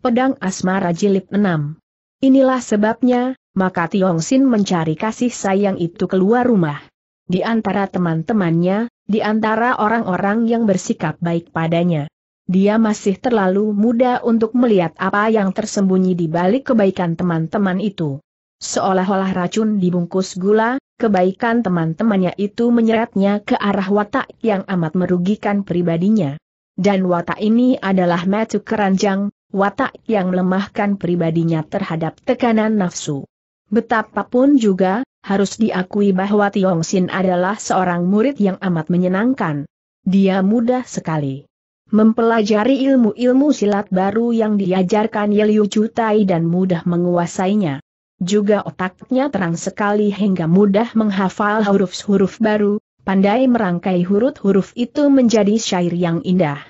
Pedang Asmara Jilid 6 Inilah sebabnya, maka Tiong Sin mencari kasih sayang itu keluar rumah. Di antara teman-temannya, di antara orang-orang yang bersikap baik padanya. Dia masih terlalu muda untuk melihat apa yang tersembunyi di balik kebaikan teman-teman itu. Seolah-olah racun dibungkus gula, kebaikan teman-temannya itu menyeretnya ke arah watak yang amat merugikan pribadinya. Dan watak ini adalah metu keranjang, watak yang melemahkan pribadinya terhadap tekanan nafsu. Betapapun juga, harus diakui bahwa Tiong Sin adalah seorang murid yang amat menyenangkan. Dia mudah sekali mempelajari ilmu-ilmu silat baru yang diajarkan Yeliu Cutai dan mudah menguasainya. Juga otaknya terang sekali hingga mudah menghafal huruf-huruf baru, pandai merangkai huruf-huruf itu menjadi syair yang indah.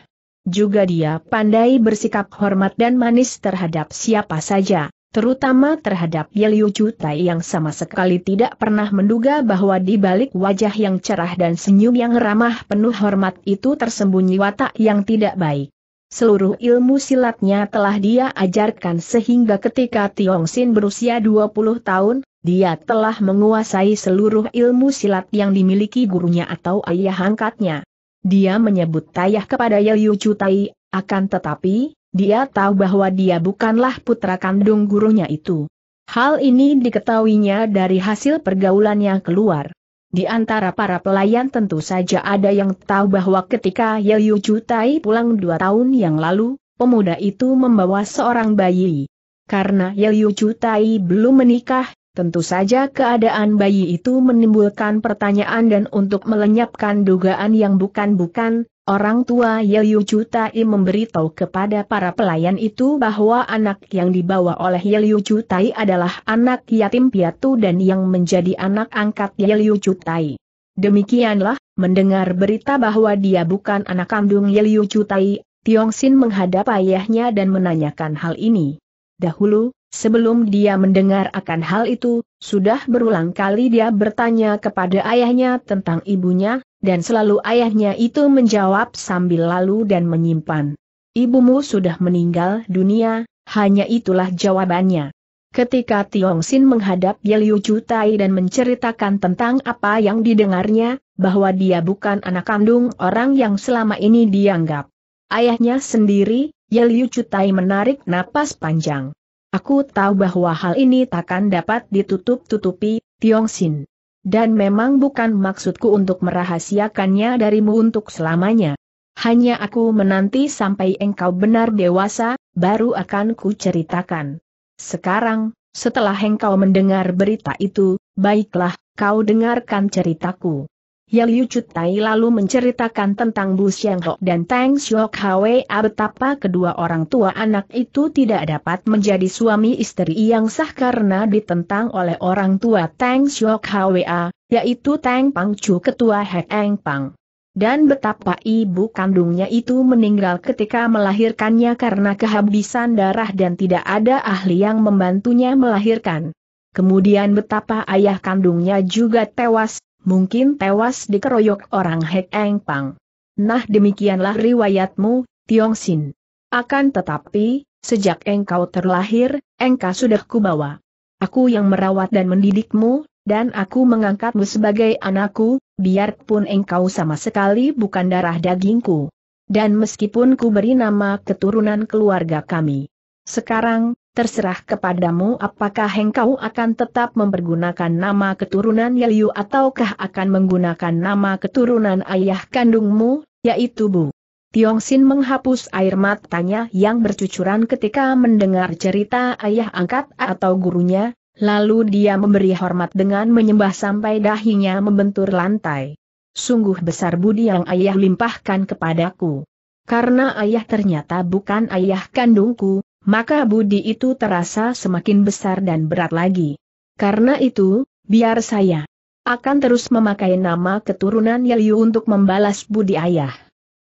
Juga dia pandai bersikap hormat dan manis terhadap siapa saja, terutama terhadap Yeliu Cutai yang sama sekali tidak pernah menduga bahwa di balik wajah yang cerah dan senyum yang ramah penuh hormat itu tersembunyi watak yang tidak baik. Seluruh ilmu silatnya telah dia ajarkan sehingga ketika Tiong Sin berusia 20 tahun, dia telah menguasai seluruh ilmu silat yang dimiliki gurunya atau ayah angkatnya. Dia menyebut tayah kepada Yeliu Cutai, akan tetapi, dia tahu bahwa dia bukanlah putra kandung gurunya itu. Hal ini diketahuinya dari hasil pergaulan yang keluar. Di antara para pelayan tentu saja ada yang tahu bahwa ketika Yelyu Cutai pulang dua tahun yang lalu, pemuda itu membawa seorang bayi. Karena Yelyu Cutai belum menikah, tentu saja keadaan bayi itu menimbulkan pertanyaan dan untuk melenyapkan dugaan yang bukan-bukan, Orang tua Yelyu Cutai memberitahu kepada para pelayan itu bahwa anak yang dibawa oleh Yelyu Cutai adalah anak yatim piatu dan yang menjadi anak angkat Yelyu Cutai. Demikianlah, mendengar berita bahwa dia bukan anak kandung Yelyu Cutai, Tiong Sin menghadap ayahnya dan menanyakan hal ini. Dahulu, sebelum dia mendengar akan hal itu, sudah berulang kali dia bertanya kepada ayahnya tentang ibunya, dan selalu ayahnya itu menjawab sambil lalu dan menyimpan. Ibumu sudah meninggal dunia, hanya itulah jawabannya. Ketika Tiong Sin menghadap Yeliu Cutai dan menceritakan tentang apa yang didengarnya, bahwa dia bukan anak kandung orang yang selama ini dianggap ayahnya sendiri, Yeliu Cutai menarik napas panjang. Aku tahu bahwa hal ini takkan dapat ditutup-tutupi, Tiong Sin. Dan memang bukan maksudku untuk merahasiakannya darimu untuk selamanya. Hanya aku menanti sampai engkau benar dewasa, baru akan ku ceritakan. Sekarang, setelah engkau mendengar berita itu, baiklah, kau dengarkan ceritaku. Yeliu Cutai lalu menceritakan tentang Bu Xiang dan Tang Xiok Hwa betapa kedua orang tua anak itu tidak dapat menjadi suami istri yang sah karena ditentang oleh orang tua Tang Xiok Hwa, yaitu Tang Pang Chu ketua Hek Eng Pang. Dan betapa ibu kandungnya itu meninggal ketika melahirkannya karena kehabisan darah dan tidak ada ahli yang membantunya melahirkan. Kemudian betapa ayah kandungnya juga tewas, mungkin tewas dikeroyok orang Hek Eng Pang. Nah demikianlah riwayatmu, Tiong Sin. Akan tetapi, sejak engkau terlahir, engkau sudah kubawa. Aku yang merawat dan mendidikmu, dan aku mengangkatmu sebagai anakku, biarpun engkau sama sekali bukan darah dagingku. Dan meskipun ku beri nama keturunan keluarga kami. Sekarang, terserah kepadamu apakah engkau akan tetap mempergunakan nama keturunan Yeliu ataukah akan menggunakan nama keturunan ayah kandungmu, yaitu Bu. Tiong Sin menghapus air matanya yang bercucuran ketika mendengar cerita ayah angkat atau gurunya, lalu dia memberi hormat dengan menyembah sampai dahinya membentur lantai. Sungguh besar budi yang ayah limpahkan kepadaku. Karena ayah ternyata bukan ayah kandungku, maka budi itu terasa semakin besar dan berat lagi. Karena itu, biar saya akan terus memakai nama keturunan Yeliu untuk membalas budi ayah.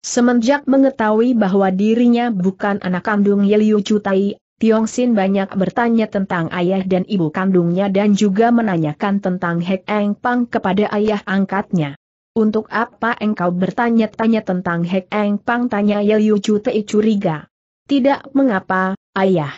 Semenjak mengetahui bahwa dirinya bukan anak kandung Yeliu Cutai, Tiong Sin banyak bertanya tentang ayah dan ibu kandungnya dan juga menanyakan tentang Hek Eng Pang kepada ayah angkatnya. Untuk apa engkau bertanya-tanya tentang Hek Eng Pang tanya Yeliu Cutai curiga. Tidak mengapa, ayah.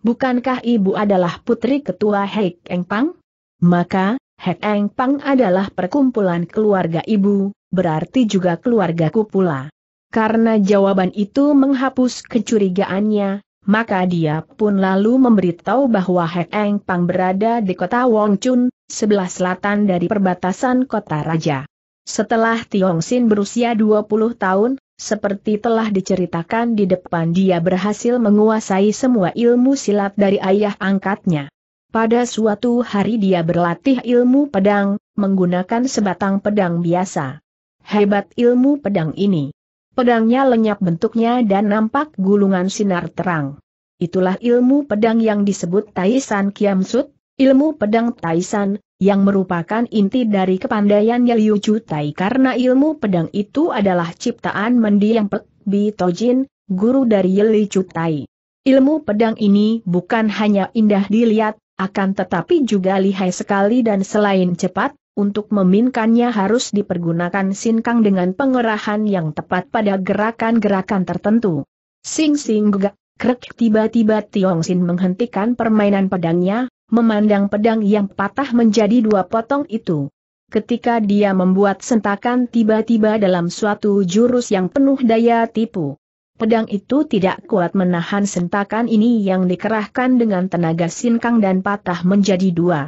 Bukankah ibu adalah putri ketua Hek Eng Pang? Maka, Hek Eng Pang adalah perkumpulan keluarga ibu, berarti juga keluargaku pula. Karena jawaban itu menghapus kecurigaannya, maka dia pun lalu memberitahu bahwa Hek Eng Pang berada di kota Wong Chun, sebelah selatan dari perbatasan kota raja. Setelah Tiong Sin berusia 20 tahun, seperti telah diceritakan di depan dia berhasil menguasai semua ilmu silat dari ayah angkatnya. Pada suatu hari dia berlatih ilmu pedang, menggunakan sebatang pedang biasa. Hebat ilmu pedang ini. Pedangnya lenyap bentuknya dan nampak gulungan sinar terang. Itulah ilmu pedang yang disebut Taisan Kiamsut, ilmu pedang Taisan, yang merupakan inti dari kepandaian Liu Tai karena ilmu pedang itu adalah ciptaan mendiang Pek Bi Tojin, guru dari Liu Tai. Ilmu pedang ini bukan hanya indah dilihat, akan tetapi juga lihai sekali dan selain cepat, untuk meminkannya harus dipergunakan sinkang dengan pengerahan yang tepat pada gerakan-gerakan tertentu. Sing sing gegak, krek tiba-tiba Tiong Sin menghentikan permainan pedangnya, memandang pedang yang patah menjadi dua potong itu. Ketika dia membuat sentakan tiba-tiba dalam suatu jurus yang penuh daya tipu. Pedang itu tidak kuat menahan sentakan ini yang dikerahkan dengan tenaga sinkang dan patah menjadi dua.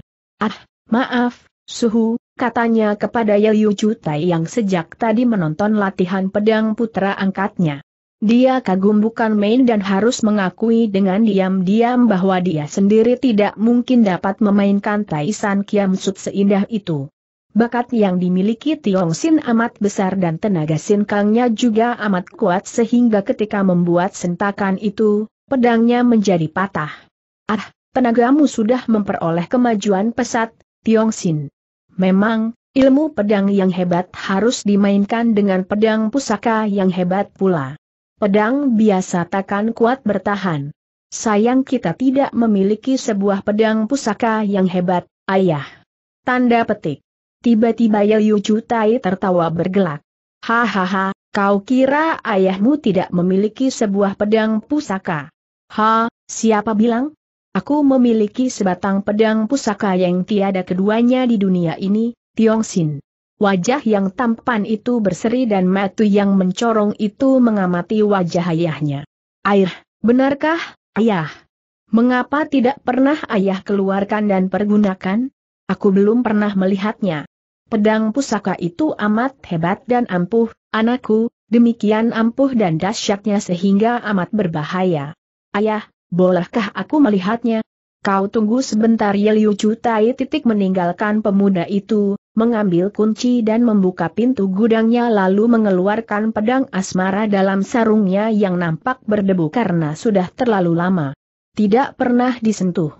Ah, maaf, suhu, katanya kepada Yayu Cutai yang sejak tadi menonton latihan pedang putra angkatnya. Dia kagum bukan main dan harus mengakui dengan diam-diam bahwa dia sendiri tidak mungkin dapat memainkan Taisan Kiam Sut seindah itu. Bakat yang dimiliki Tiong Sin amat besar dan tenaga sinkangnya juga amat kuat sehingga ketika membuat sentakan itu, pedangnya menjadi patah. Ah, tenagamu sudah memperoleh kemajuan pesat, Tiong Sin. Memang, ilmu pedang yang hebat harus dimainkan dengan pedang pusaka yang hebat pula. Pedang biasa takkan kuat bertahan. Sayang kita tidak memiliki sebuah pedang pusaka yang hebat, ayah. Tanda petik. Tiba-tiba Yu Cutai tertawa bergelak. Hahaha, kau kira ayahmu tidak memiliki sebuah pedang pusaka? Ha, siapa bilang? Aku memiliki sebatang pedang pusaka yang tiada keduanya di dunia ini, Tiong Sin. Wajah yang tampan itu berseri dan mata yang mencorong itu mengamati wajah ayahnya. Air, benarkah, ayah? Mengapa tidak pernah ayah keluarkan dan pergunakan? Aku belum pernah melihatnya. Pedang pusaka itu amat hebat dan ampuh, anakku, demikian ampuh dan dahsyatnya sehingga amat berbahaya. Ayah, bolehkah aku melihatnya? Kau tunggu sebentar Yeliu Cutai titik meninggalkan pemuda itu, mengambil kunci dan membuka pintu gudangnya lalu mengeluarkan pedang asmara dalam sarungnya yang nampak berdebu karena sudah terlalu lama. Tidak pernah disentuh.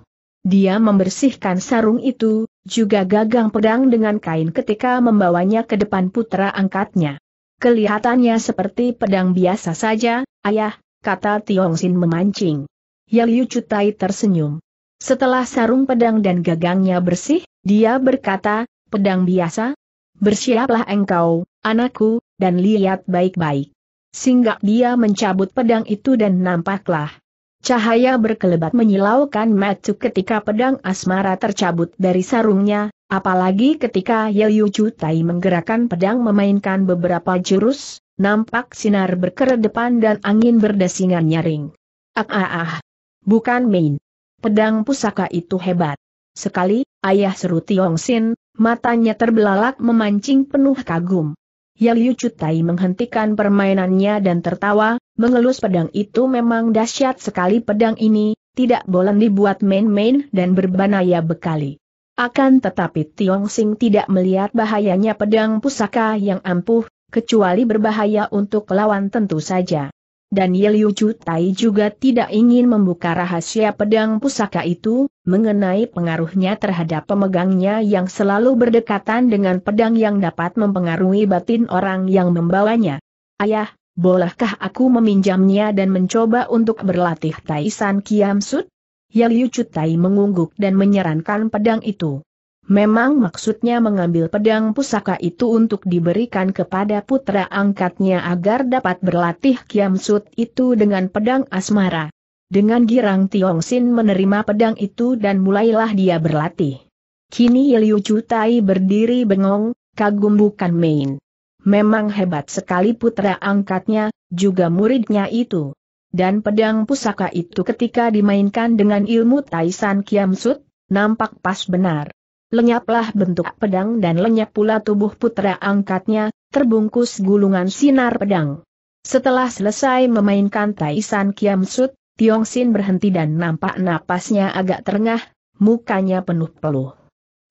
Dia membersihkan sarung itu, juga gagang pedang dengan kain ketika membawanya ke depan putra angkatnya. Kelihatannya seperti pedang biasa saja, ayah, kata Tiong Sin memancing. Yaliu Cutai tersenyum. Setelah sarung pedang dan gagangnya bersih, dia berkata, pedang biasa? Bersiaplah engkau, anakku, dan lihat baik-baik. Singgah dia mencabut pedang itu dan nampaklah. Cahaya berkelebat menyilaukan mata ketika pedang asmara tercabut dari sarungnya, apalagi ketika Yelyu Cutai menggerakkan pedang memainkan beberapa jurus, nampak sinar berkeredepan dan angin berdesingan nyaring. Ah ah ah, bukan main. Pedang pusaka itu hebat. Sekali, ayah seru Tiong Sin, matanya terbelalak memancing penuh kagum. Yaliu Cutai menghentikan permainannya dan tertawa, mengelus pedang itu memang dahsyat sekali pedang ini, tidak boleh dibuat main-main dan berbanaya bekali. Akan tetapi Tiong Sing tidak melihat bahayanya pedang pusaka yang ampuh, kecuali berbahaya untuk lawan tentu saja dan Yeliu Tai juga tidak ingin membuka rahasia pedang pusaka itu, mengenai pengaruhnya terhadap pemegangnya yang selalu berdekatan dengan pedang yang dapat mempengaruhi batin orang yang membawanya. Ayah, bolehkah aku meminjamnya dan mencoba untuk berlatih Taisan Kiam Sut? Yeliu Tai mengungguk dan menyarankan pedang itu. Memang maksudnya mengambil pedang pusaka itu untuk diberikan kepada putra angkatnya agar dapat berlatih kiamsut itu dengan pedang asmara. Dengan girang Tiong Sin menerima pedang itu dan mulailah dia berlatih. Kini Liu Chutai berdiri bengong, kagum bukan main. Memang hebat sekali putra angkatnya, juga muridnya itu. Dan pedang pusaka itu ketika dimainkan dengan ilmu Taisan Kiamsut, nampak pas benar. Lenyaplah bentuk pedang dan lenyap pula tubuh putra angkatnya, terbungkus gulungan sinar pedang. Setelah selesai memainkan Taisan Kiamsut, Tiong Sin berhenti dan nampak napasnya agak terengah, mukanya penuh peluh.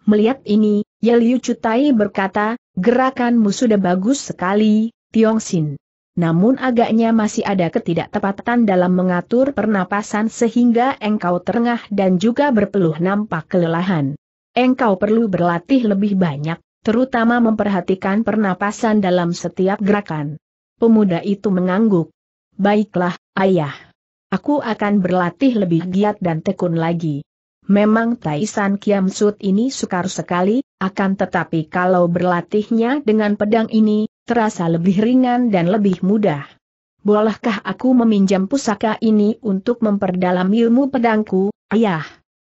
Melihat ini, Yeliu Cutai berkata, gerakanmu sudah bagus sekali, Tiong Sin. Namun agaknya masih ada ketidaktepatan dalam mengatur pernapasan sehingga engkau terengah dan juga berpeluh nampak kelelahan. Engkau perlu berlatih lebih banyak, terutama memperhatikan pernapasan dalam setiap gerakan. Pemuda itu mengangguk. Baiklah, ayah. Aku akan berlatih lebih giat dan tekun lagi. Memang Taisan Kiam Sut ini sukar sekali, akan tetapi kalau berlatihnya dengan pedang ini, terasa lebih ringan dan lebih mudah. Bolehkah aku meminjam pusaka ini untuk memperdalam ilmu pedangku, ayah?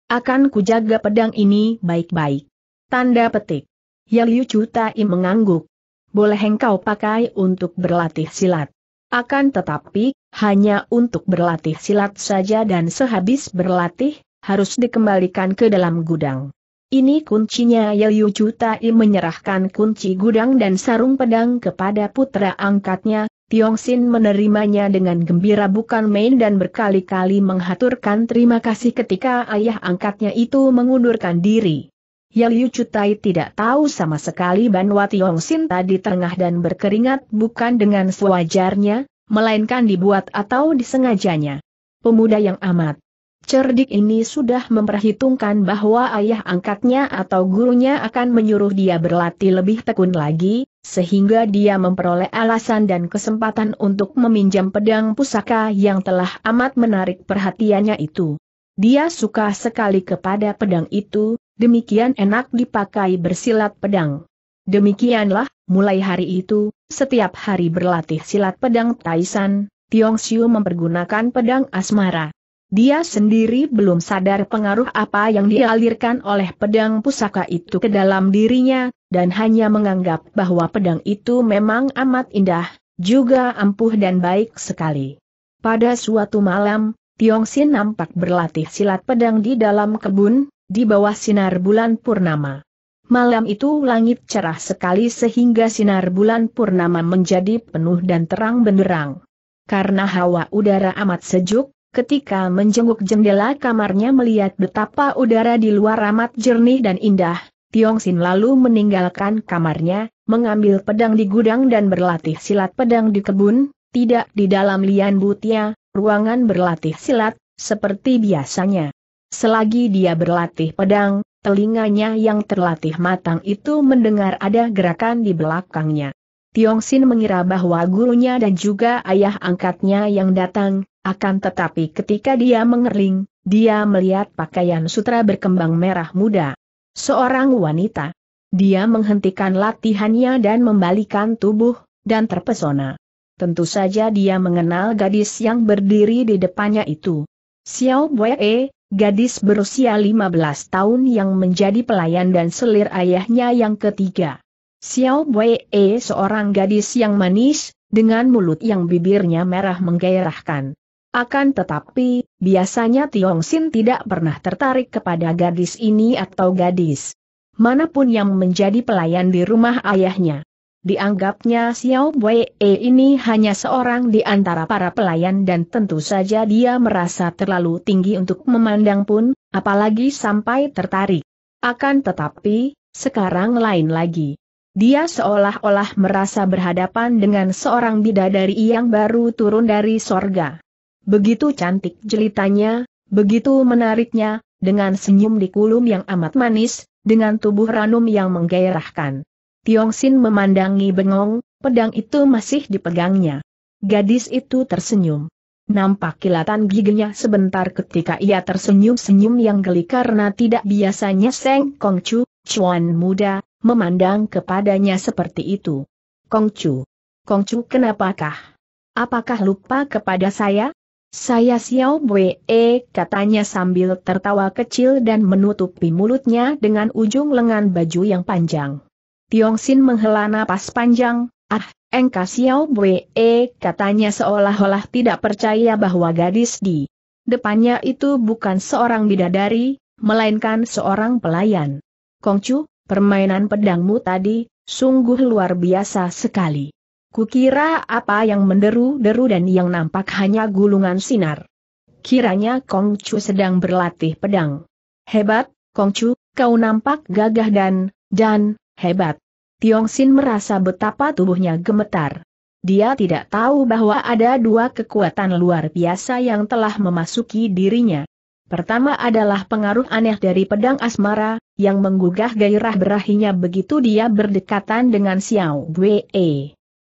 Akan kujaga pedang ini baik-baik. Tanda petik. Yaliu Tai mengangguk. Boleh engkau pakai untuk berlatih silat. Akan tetapi, hanya untuk berlatih silat saja dan sehabis berlatih, harus dikembalikan ke dalam gudang. Ini kuncinya Yaliu Tai menyerahkan kunci gudang dan sarung pedang kepada putra angkatnya, Tiong Sin menerimanya dengan gembira bukan main dan berkali-kali menghaturkan terima kasih ketika ayah angkatnya itu mengundurkan diri. Liu Cutai tidak tahu sama sekali bahwa Tiong Sin tadi tengah dan berkeringat bukan dengan sewajarnya, melainkan dibuat atau disengajanya. Pemuda yang amat cerdik ini sudah memperhitungkan bahwa ayah angkatnya atau gurunya akan menyuruh dia berlatih lebih tekun lagi, sehingga dia memperoleh alasan dan kesempatan untuk meminjam pedang pusaka yang telah amat menarik perhatiannya itu. Dia suka sekali kepada pedang itu, demikian enak dipakai bersilat pedang. Demikianlah, mulai hari itu, setiap hari berlatih silat pedang Taisan, Tiong Xiu mempergunakan pedang asmara. Dia sendiri belum sadar pengaruh apa yang dialirkan oleh pedang pusaka itu ke dalam dirinya, dan hanya menganggap bahwa pedang itu memang amat indah, juga ampuh dan baik sekali. Pada suatu malam, Tiong Sin nampak berlatih silat pedang di dalam kebun, di bawah sinar bulan purnama. Malam itu langit cerah sekali sehingga sinar bulan purnama menjadi penuh dan terang benderang. Karena hawa udara amat sejuk, Ketika menjenguk jendela kamarnya melihat betapa udara di luar amat jernih dan indah, Tiong Sin lalu meninggalkan kamarnya, mengambil pedang di gudang dan berlatih silat pedang di kebun, tidak di dalam lian butia, ruangan berlatih silat, seperti biasanya. Selagi dia berlatih pedang, telinganya yang terlatih matang itu mendengar ada gerakan di belakangnya. Tiong Sin mengira bahwa gurunya dan juga ayah angkatnya yang datang, akan tetapi ketika dia mengerling, dia melihat pakaian sutra berkembang merah muda. Seorang wanita. Dia menghentikan latihannya dan membalikan tubuh, dan terpesona. Tentu saja dia mengenal gadis yang berdiri di depannya itu. Xiao Bue, gadis berusia 15 tahun yang menjadi pelayan dan selir ayahnya yang ketiga. Xiao Bue seorang gadis yang manis, dengan mulut yang bibirnya merah menggairahkan. Akan tetapi, biasanya Tiong Sin tidak pernah tertarik kepada gadis ini atau gadis mana pun yang menjadi pelayan di rumah ayahnya. Dianggapnya Xiao Bue ini hanya seorang di antara para pelayan dan tentu saja dia merasa terlalu tinggi untuk memandang pun, apalagi sampai tertarik. Akan tetapi, sekarang lain lagi. Dia seolah-olah merasa berhadapan dengan seorang bidadari yang baru turun dari sorga. Begitu cantik jelitanya, begitu menariknya, dengan senyum di kulum yang amat manis, dengan tubuh ranum yang menggairahkan. Tiong Sin memandangi bengong, pedang itu masih dipegangnya. Gadis itu tersenyum. Nampak kilatan giginya sebentar ketika ia tersenyum-senyum yang geli karena tidak biasanya Seng Kong Chu, cuan muda, memandang kepadanya seperti itu. Kong Chu. Kong Chu kenapakah? Apakah lupa kepada saya? Saya Xiao Bue, katanya sambil tertawa kecil dan menutupi mulutnya dengan ujung lengan baju yang panjang. Tiong Sin menghela napas panjang, ah, engkau Xiao Bue, katanya seolah-olah tidak percaya bahwa gadis di depannya itu bukan seorang bidadari, melainkan seorang pelayan. Kongcu, permainan pedangmu tadi, sungguh luar biasa sekali. Kukira apa yang menderu-deru dan yang nampak hanya gulungan sinar. Kiranya Kong Chu sedang berlatih pedang. Hebat, Kong Chu, kau nampak gagah dan, dan, hebat. Tiong Sin merasa betapa tubuhnya gemetar. Dia tidak tahu bahwa ada dua kekuatan luar biasa yang telah memasuki dirinya. Pertama adalah pengaruh aneh dari pedang asmara, yang menggugah gairah berahinya begitu dia berdekatan dengan Xiao Bue.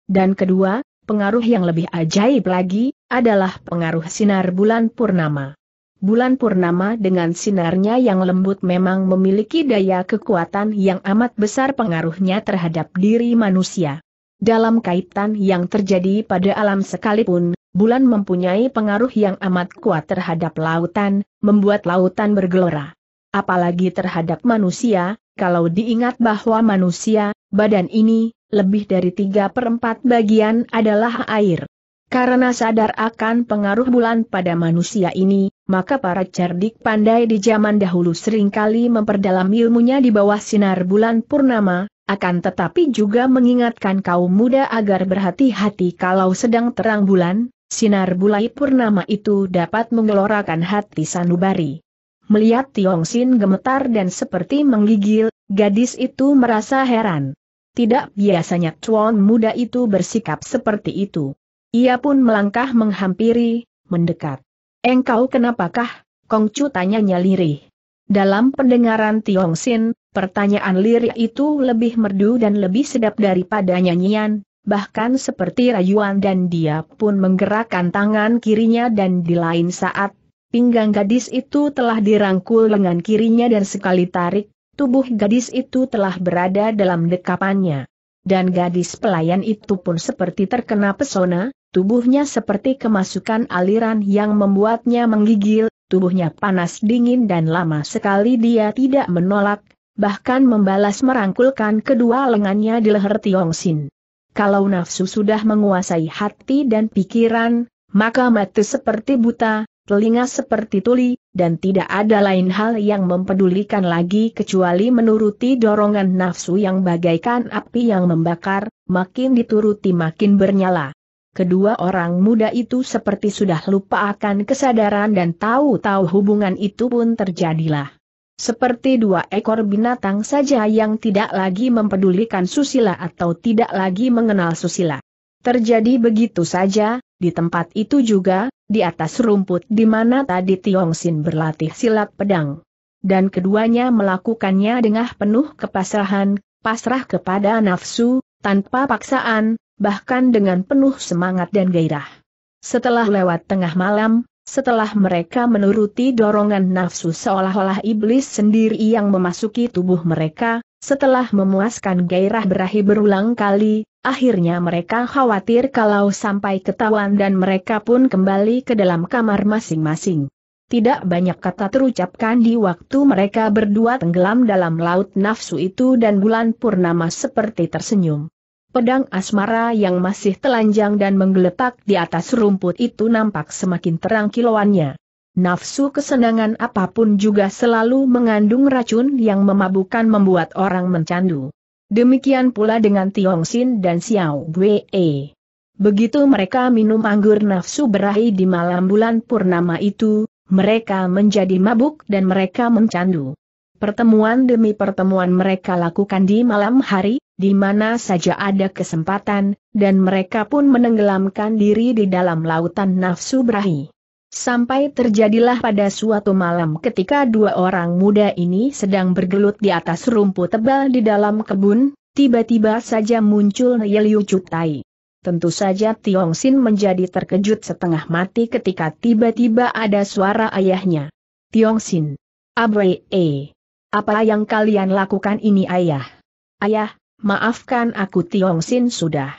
Dan kedua, pengaruh yang lebih ajaib lagi, adalah pengaruh sinar bulan purnama. Bulan purnama dengan sinarnya yang lembut memang memiliki daya kekuatan yang amat besar pengaruhnya terhadap diri manusia. Dalam kaitan yang terjadi pada alam sekalipun, bulan mempunyai pengaruh yang amat kuat terhadap lautan, membuat lautan bergelora. Apalagi terhadap manusia, kalau diingat bahwa manusia, badan ini, lebih dari tiga perempat bagian adalah air. Karena sadar akan pengaruh bulan pada manusia ini, maka para cerdik pandai di zaman dahulu sering kali memperdalam ilmunya di bawah sinar bulan purnama, akan tetapi juga mengingatkan kaum muda agar berhati-hati kalau sedang terang bulan, sinar bulan purnama itu dapat menggelorakan hati sanubari. Melihat Tiong Sin gemetar dan seperti menggigil, gadis itu merasa heran. Tidak biasanya tuan muda itu bersikap seperti itu. Ia pun melangkah menghampiri, mendekat. Engkau kenapakah? Kongcu tanyanya lirih. Dalam pendengaran Tiong Sin, pertanyaan lirih itu lebih merdu dan lebih sedap daripada nyanyian, bahkan seperti rayuan dan dia pun menggerakkan tangan kirinya dan di lain saat, pinggang gadis itu telah dirangkul lengan kirinya dan sekali tarik, tubuh gadis itu telah berada dalam dekapannya. Dan gadis pelayan itu pun seperti terkena pesona, tubuhnya seperti kemasukan aliran yang membuatnya menggigil, tubuhnya panas dingin dan lama sekali dia tidak menolak, bahkan membalas merangkulkan kedua lengannya di leher Tiong Sin. Kalau nafsu sudah menguasai hati dan pikiran, maka mati seperti buta, telinga seperti tuli, dan tidak ada lain hal yang mempedulikan lagi kecuali menuruti dorongan nafsu yang bagaikan api yang membakar, makin dituruti makin bernyala. Kedua orang muda itu seperti sudah lupa akan kesadaran dan tahu-tahu hubungan itu pun terjadilah. Seperti dua ekor binatang saja yang tidak lagi mempedulikan susila atau tidak lagi mengenal susila. Terjadi begitu saja, di tempat itu juga, di atas rumput di mana tadi Tiong Sin berlatih silat pedang. Dan keduanya melakukannya dengan penuh kepasrahan, pasrah kepada nafsu, tanpa paksaan, bahkan dengan penuh semangat dan gairah. Setelah lewat tengah malam, setelah mereka menuruti dorongan nafsu seolah-olah iblis sendiri yang memasuki tubuh mereka, setelah memuaskan gairah berahi berulang kali, Akhirnya mereka khawatir kalau sampai ketahuan dan mereka pun kembali ke dalam kamar masing-masing. Tidak banyak kata terucapkan di waktu mereka berdua tenggelam dalam laut nafsu itu dan bulan purnama seperti tersenyum. Pedang asmara yang masih telanjang dan menggeletak di atas rumput itu nampak semakin terang kilauannya. Nafsu kesenangan apa pun juga selalu mengandung racun yang memabukkan membuat orang mencandu. Demikian pula dengan Tiong Sin dan Xiao Bue. Begitu mereka minum anggur nafsu berahi di malam bulan purnama itu, mereka menjadi mabuk dan mereka mencandu. Pertemuan demi pertemuan mereka lakukan di malam hari, di mana saja ada kesempatan, dan mereka pun menenggelamkan diri di dalam lautan nafsu berahi. Sampai terjadilah pada suatu malam ketika dua orang muda ini sedang bergelut di atas rumput tebal di dalam kebun, tiba-tiba saja muncul Yeliu Cutai. Tentu saja Tiong Sin menjadi terkejut setengah mati ketika tiba-tiba ada suara ayahnya. Tiong Sin. Abre e. Apa yang kalian lakukan ini ayah? Ayah, maafkan aku Tiong Sin sudah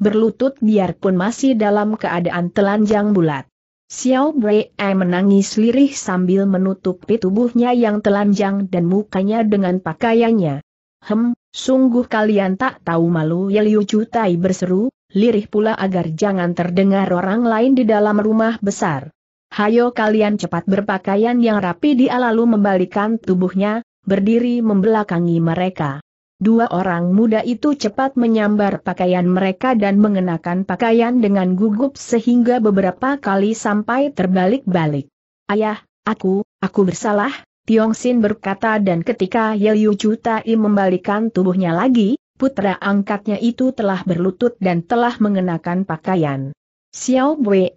berlutut biarpun masih dalam keadaan telanjang bulat. Xiao Brei menangis lirih sambil menutupi tubuhnya yang telanjang dan mukanya dengan pakaiannya. Hem, sungguh kalian tak tahu malu Yeliu Cutai berseru, lirih pula agar jangan terdengar orang lain di dalam rumah besar. Hayo kalian cepat berpakaian yang rapi dia lalu membalikan tubuhnya, berdiri membelakangi mereka. Dua orang muda itu cepat menyambar pakaian mereka dan mengenakan pakaian dengan gugup sehingga beberapa kali sampai terbalik-balik. Ayah, aku, aku bersalah, Tiong Sin berkata dan ketika Yelyu Chutai membalikan tubuhnya lagi, putra angkatnya itu telah berlutut dan telah mengenakan pakaian. Xiao Bue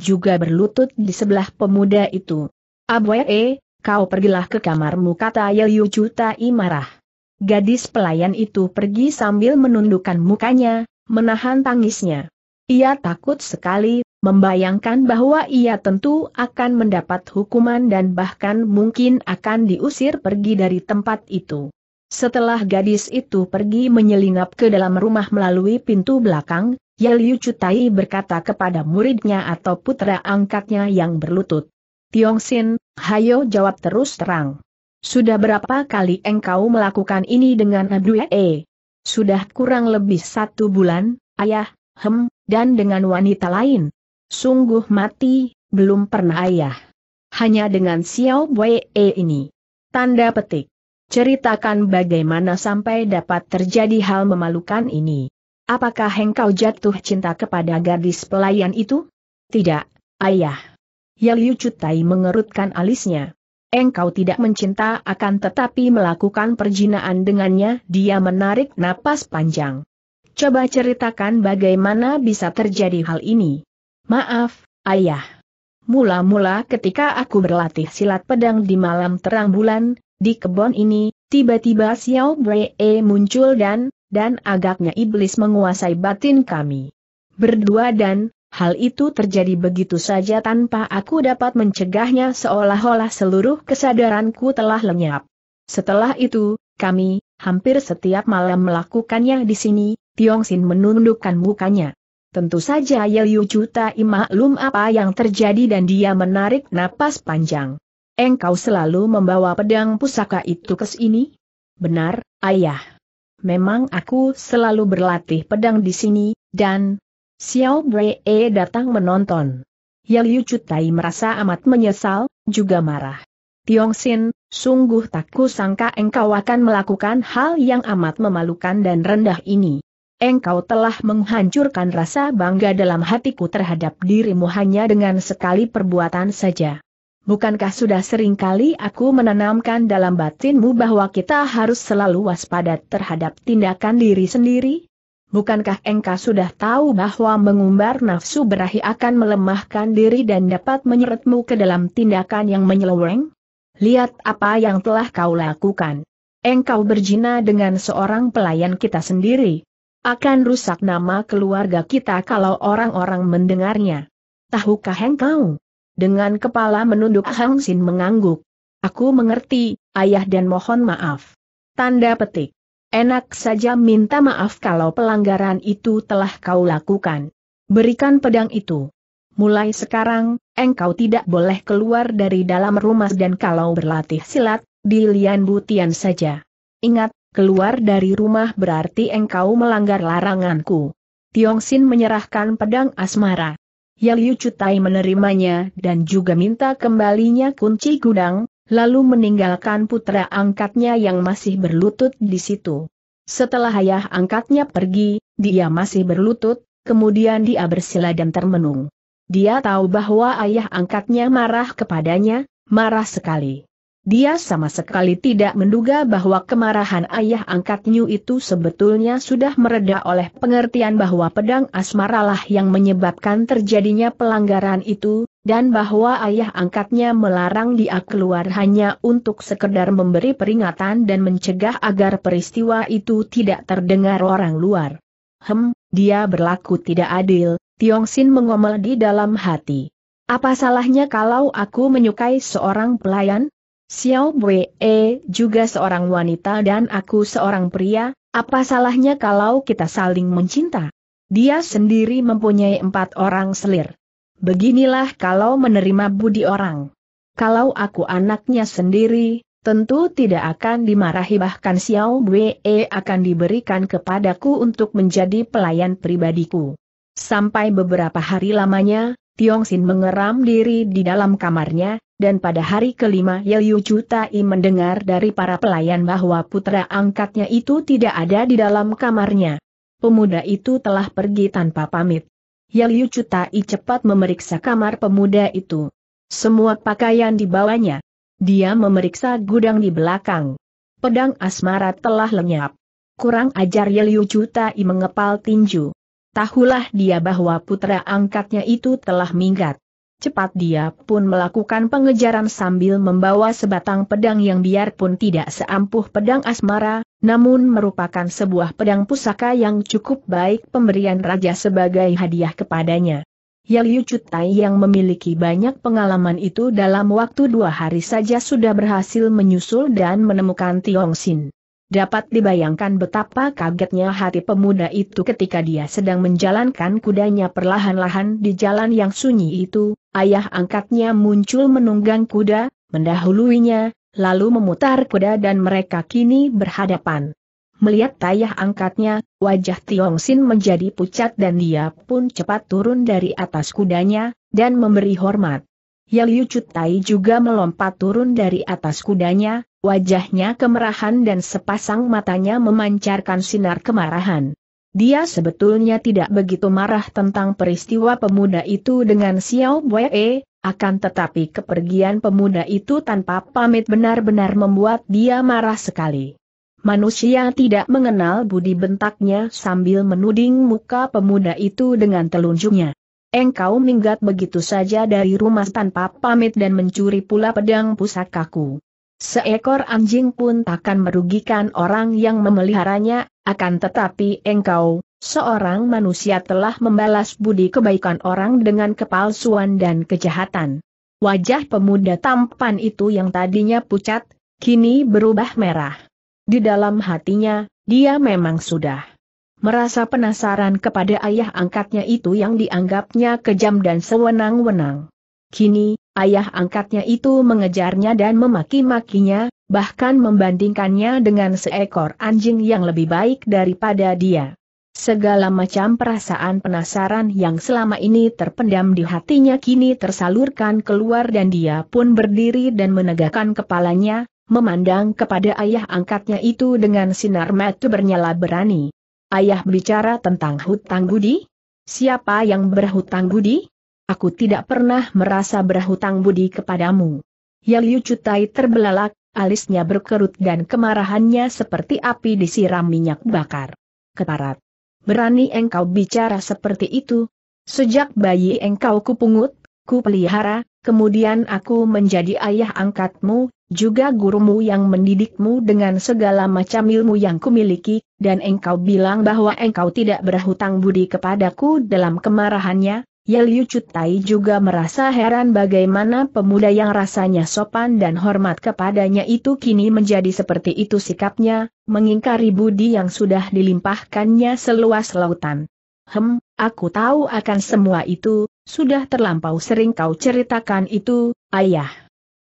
juga berlutut di sebelah pemuda itu. Abue, ah, kau pergilah ke kamarmu kata Yelyu Chutai marah. Gadis pelayan itu pergi sambil menundukkan mukanya, menahan tangisnya. Ia takut sekali, membayangkan bahwa ia tentu akan mendapat hukuman dan bahkan mungkin akan diusir pergi dari tempat itu. Setelah gadis itu pergi menyelinap ke dalam rumah melalui pintu belakang, Yelyu Cutai berkata kepada muridnya atau putra angkatnya yang berlutut. Tiong Sin, hayo jawab terus terang. Sudah berapa kali engkau melakukan ini dengan Abu E? Sudah kurang lebih satu bulan, ayah, hem, dan dengan wanita lain. Sungguh mati, belum pernah ayah. Hanya dengan Xiao Bue E ini. Tanda petik. Ceritakan bagaimana sampai dapat terjadi hal memalukan ini. Apakah engkau jatuh cinta kepada gadis pelayan itu? Tidak, ayah. Liu Cutai mengerutkan alisnya. Engkau tidak mencinta akan tetapi melakukan perjinaan dengannya, dia menarik napas panjang. Coba ceritakan bagaimana bisa terjadi hal ini. Maaf, ayah. Mula-mula ketika aku berlatih silat pedang di malam terang bulan, di kebun ini, tiba-tiba Xiao Brei muncul dan, dan agaknya iblis menguasai batin kami. Berdua dan, Hal itu terjadi begitu saja tanpa aku dapat mencegahnya seolah-olah seluruh kesadaranku telah lenyap. Setelah itu, kami, hampir setiap malam melakukannya di sini, Tiongsin menundukkan mukanya. Tentu saja Yelyu Cuta maklum apa yang terjadi dan dia menarik napas panjang. Engkau selalu membawa pedang pusaka itu ke sini? Benar, ayah. Memang aku selalu berlatih pedang di sini, dan, Xiao Brei datang menonton. Liu Chutai merasa amat menyesal, juga marah. Tiong Sin, sungguh tak kusangka engkau akan melakukan hal yang amat memalukan dan rendah ini. Engkau telah menghancurkan rasa bangga dalam hatiku terhadap dirimu hanya dengan sekali perbuatan saja. Bukankah sudah sering kali aku menanamkan dalam batinmu bahwa kita harus selalu waspada terhadap tindakan diri sendiri? Bukankah engkau sudah tahu bahwa mengumbar nafsu berahi akan melemahkan diri dan dapat menyeretmu ke dalam tindakan yang menyeleweng? Lihat apa yang telah kau lakukan. Engkau berzina dengan seorang pelayan kita sendiri. Akan rusak nama keluarga kita kalau orang-orang mendengarnya. Tahukah engkau? Dengan kepala menunduk Hang Sin mengangguk. Aku mengerti, ayah dan mohon maaf. Tanda petik. Enak saja minta maaf kalau pelanggaran itu telah kau lakukan. Berikan pedang itu. Mulai sekarang, engkau tidak boleh keluar dari dalam rumah dan kalau berlatih silat, di Lian Butian saja. Ingat, keluar dari rumah berarti engkau melanggar laranganku. Tiong Sin menyerahkan pedang asmara. Liu Cutai menerimanya dan juga minta kembalinya kunci gudang, lalu meninggalkan putra angkatnya yang masih berlutut di situ. Setelah ayah angkatnya pergi, dia masih berlutut, kemudian dia bersila dan termenung. Dia tahu bahwa ayah angkatnya marah kepadanya, marah sekali. Dia sama sekali tidak menduga bahwa kemarahan ayah angkatnya itu sebetulnya sudah mereda oleh pengertian bahwa pedang asmaralah yang menyebabkan terjadinya pelanggaran itu, dan bahwa ayah angkatnya melarang dia keluar hanya untuk sekedar memberi peringatan dan mencegah agar peristiwa itu tidak terdengar orang luar. Hem, dia berlaku tidak adil, Tiong Sin mengomel di dalam hati. Apa salahnya kalau aku menyukai seorang pelayan? Xiao Bue juga seorang wanita dan aku seorang pria, apa salahnya kalau kita saling mencinta? Dia sendiri mempunyai empat orang selir. Beginilah kalau menerima budi orang. Kalau aku anaknya sendiri, tentu tidak akan dimarahi bahkan Xiao Wei akan diberikan kepadaku untuk menjadi pelayan pribadiku. Sampai beberapa hari lamanya, Tiong Sin mengeram diri di dalam kamarnya, dan pada hari kelima Yelyu Tai mendengar dari para pelayan bahwa putra angkatnya itu tidak ada di dalam kamarnya. Pemuda itu telah pergi tanpa pamit. Yelyu Tai cepat memeriksa kamar pemuda itu. Semua pakaian dibawanya. Dia memeriksa gudang di belakang. Pedang asmara telah lenyap. Kurang ajar Yelyu Cutai mengepal tinju. Tahulah dia bahwa putra angkatnya itu telah minggat. Cepat dia pun melakukan pengejaran sambil membawa sebatang pedang yang biarpun tidak seampuh pedang asmara, namun merupakan sebuah pedang pusaka yang cukup baik pemberian raja sebagai hadiah kepadanya. Yelyu Cutai yang memiliki banyak pengalaman itu dalam waktu dua hari saja sudah berhasil menyusul dan menemukan Tiong Sin. Dapat dibayangkan betapa kagetnya hati pemuda itu ketika dia sedang menjalankan kudanya perlahan-lahan di jalan yang sunyi itu, ayah angkatnya muncul menunggang kuda, mendahuluinya, lalu memutar kuda dan mereka kini berhadapan. Melihat tayah angkatnya, wajah Tiong Sin menjadi pucat dan dia pun cepat turun dari atas kudanya, dan memberi hormat. Yelyu Cutai juga melompat turun dari atas kudanya, wajahnya kemerahan dan sepasang matanya memancarkan sinar kemarahan. Dia sebetulnya tidak begitu marah tentang peristiwa pemuda itu dengan Xiao Boye, akan tetapi kepergian pemuda itu tanpa pamit benar-benar membuat dia marah sekali. Manusia tidak mengenal budi bentaknya sambil menuding muka pemuda itu dengan telunjuknya. Engkau minggat begitu saja dari rumah tanpa pamit dan mencuri pula pedang pusakaku. Seekor anjing pun takkan merugikan orang yang memeliharanya, akan tetapi engkau, seorang manusia telah membalas budi kebaikan orang dengan kepalsuan dan kejahatan. Wajah pemuda tampan itu yang tadinya pucat, kini berubah merah. Di dalam hatinya, dia memang sudah merasa penasaran kepada ayah angkatnya itu yang dianggapnya kejam dan sewenang-wenang. Kini, ayah angkatnya itu mengejarnya dan memaki-makinya, bahkan membandingkannya dengan seekor anjing yang lebih baik daripada dia. Segala macam perasaan penasaran yang selama ini terpendam di hatinya kini tersalurkan keluar dan dia pun berdiri dan menegakkan kepalanya, memandang kepada ayah angkatnya itu dengan sinar mata bernyala berani. Ayah bicara tentang hutang budi? Siapa yang berhutang budi? Aku tidak pernah merasa berhutang budi kepadamu. Yelyu Cutai terbelalak, alisnya berkerut dan kemarahannya seperti api disiram minyak bakar. Keparat. Berani engkau bicara seperti itu? Sejak bayi engkau kupungut, kupelihara, kemudian aku menjadi ayah angkatmu, juga gurumu yang mendidikmu dengan segala macam ilmu yang kumiliki, dan engkau bilang bahwa engkau tidak berhutang budi kepadaku dalam kemarahannya, Yelyu Cutai juga merasa heran bagaimana pemuda yang rasanya sopan dan hormat kepadanya itu kini menjadi seperti itu sikapnya, mengingkari budi yang sudah dilimpahkannya seluas lautan. Hem, aku tahu akan semua itu, sudah terlampau sering kau ceritakan itu, ayah.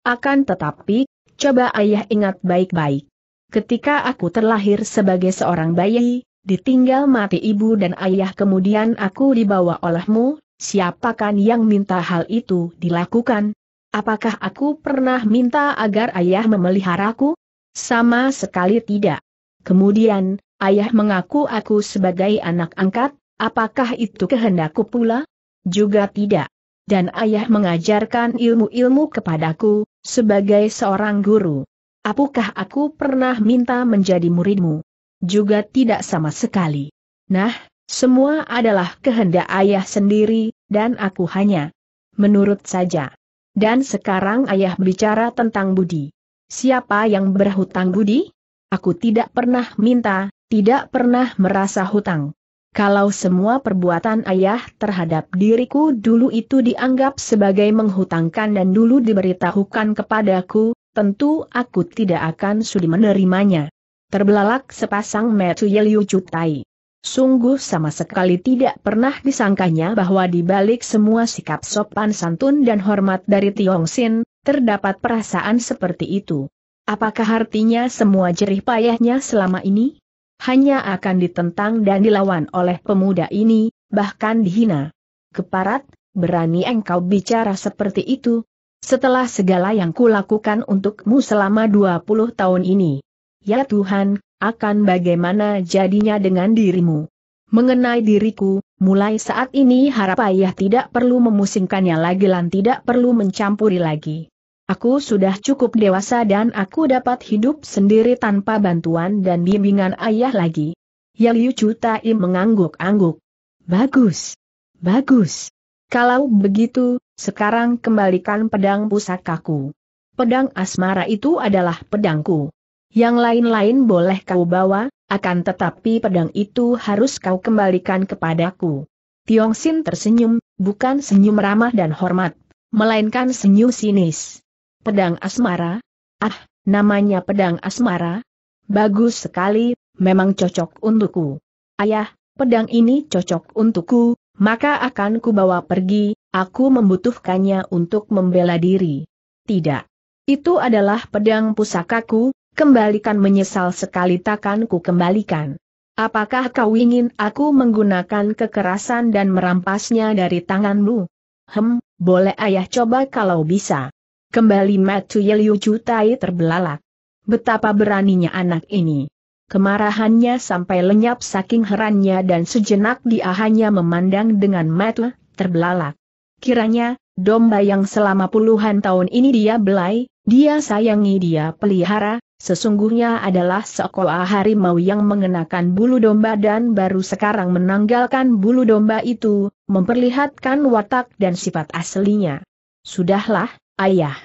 Akan tetapi, Coba ayah ingat baik-baik. Ketika aku terlahir sebagai seorang bayi, ditinggal mati ibu dan ayah kemudian aku dibawa olehmu, siapakan yang minta hal itu dilakukan? Apakah aku pernah minta agar ayah memeliharaku? Sama sekali tidak. Kemudian, ayah mengaku aku sebagai anak angkat, apakah itu kehendakku pula? Juga tidak. Dan ayah mengajarkan ilmu-ilmu kepadaku, sebagai seorang guru, apakah aku pernah minta menjadi muridmu? Juga tidak sama sekali. Nah, semua adalah kehendak ayah sendiri, dan aku hanya menurut saja. Dan sekarang ayah bicara tentang budi. Siapa yang berhutang budi? Aku tidak pernah minta, tidak pernah merasa hutang. Kalau semua perbuatan ayah terhadap diriku dulu itu dianggap sebagai menghutangkan dan dulu diberitahukan kepadaku, tentu aku tidak akan sudi menerimanya. Terbelalak sepasang metu Yeliu Cutai. Sungguh sama sekali tidak pernah disangkanya bahwa di balik semua sikap sopan santun dan hormat dari Tiong Sin, terdapat perasaan seperti itu. Apakah artinya semua jerih payahnya selama ini? Hanya akan ditentang dan dilawan oleh pemuda ini, bahkan dihina. Keparat, berani engkau bicara seperti itu? Setelah segala yang kulakukan untukmu selama 20 tahun ini. Ya Tuhan, akan bagaimana jadinya dengan dirimu. Mengenai diriku, mulai saat ini harap ayah tidak perlu memusingkannya lagi dan tidak perlu mencampuri lagi. Aku sudah cukup dewasa dan aku dapat hidup sendiri tanpa bantuan dan bimbingan ayah lagi. Yaliu Tai mengangguk-angguk. Bagus. Bagus. Kalau begitu, sekarang kembalikan pedang pusakaku. Pedang asmara itu adalah pedangku. Yang lain-lain boleh kau bawa, akan tetapi pedang itu harus kau kembalikan kepadaku. Tiong Sin tersenyum, bukan senyum ramah dan hormat, melainkan senyum sinis. Pedang asmara? Ah, namanya pedang asmara? Bagus sekali, memang cocok untukku. Ayah, pedang ini cocok untukku, maka akan kubawa pergi, aku membutuhkannya untuk membela diri. Tidak. Itu adalah pedang pusakaku, kembalikan menyesal sekali takkan ku kembalikan. Apakah kau ingin aku menggunakan kekerasan dan merampasnya dari tanganmu? Hem, boleh ayah coba kalau bisa. Kembali Matu Yeliu Cutai terbelalak. Betapa beraninya anak ini. Kemarahannya sampai lenyap saking herannya dan sejenak dia hanya memandang dengan mata terbelalak. Kiranya, domba yang selama puluhan tahun ini dia belai, dia sayangi dia pelihara, sesungguhnya adalah sekolah harimau yang mengenakan bulu domba dan baru sekarang menanggalkan bulu domba itu, memperlihatkan watak dan sifat aslinya. Sudahlah, ayah.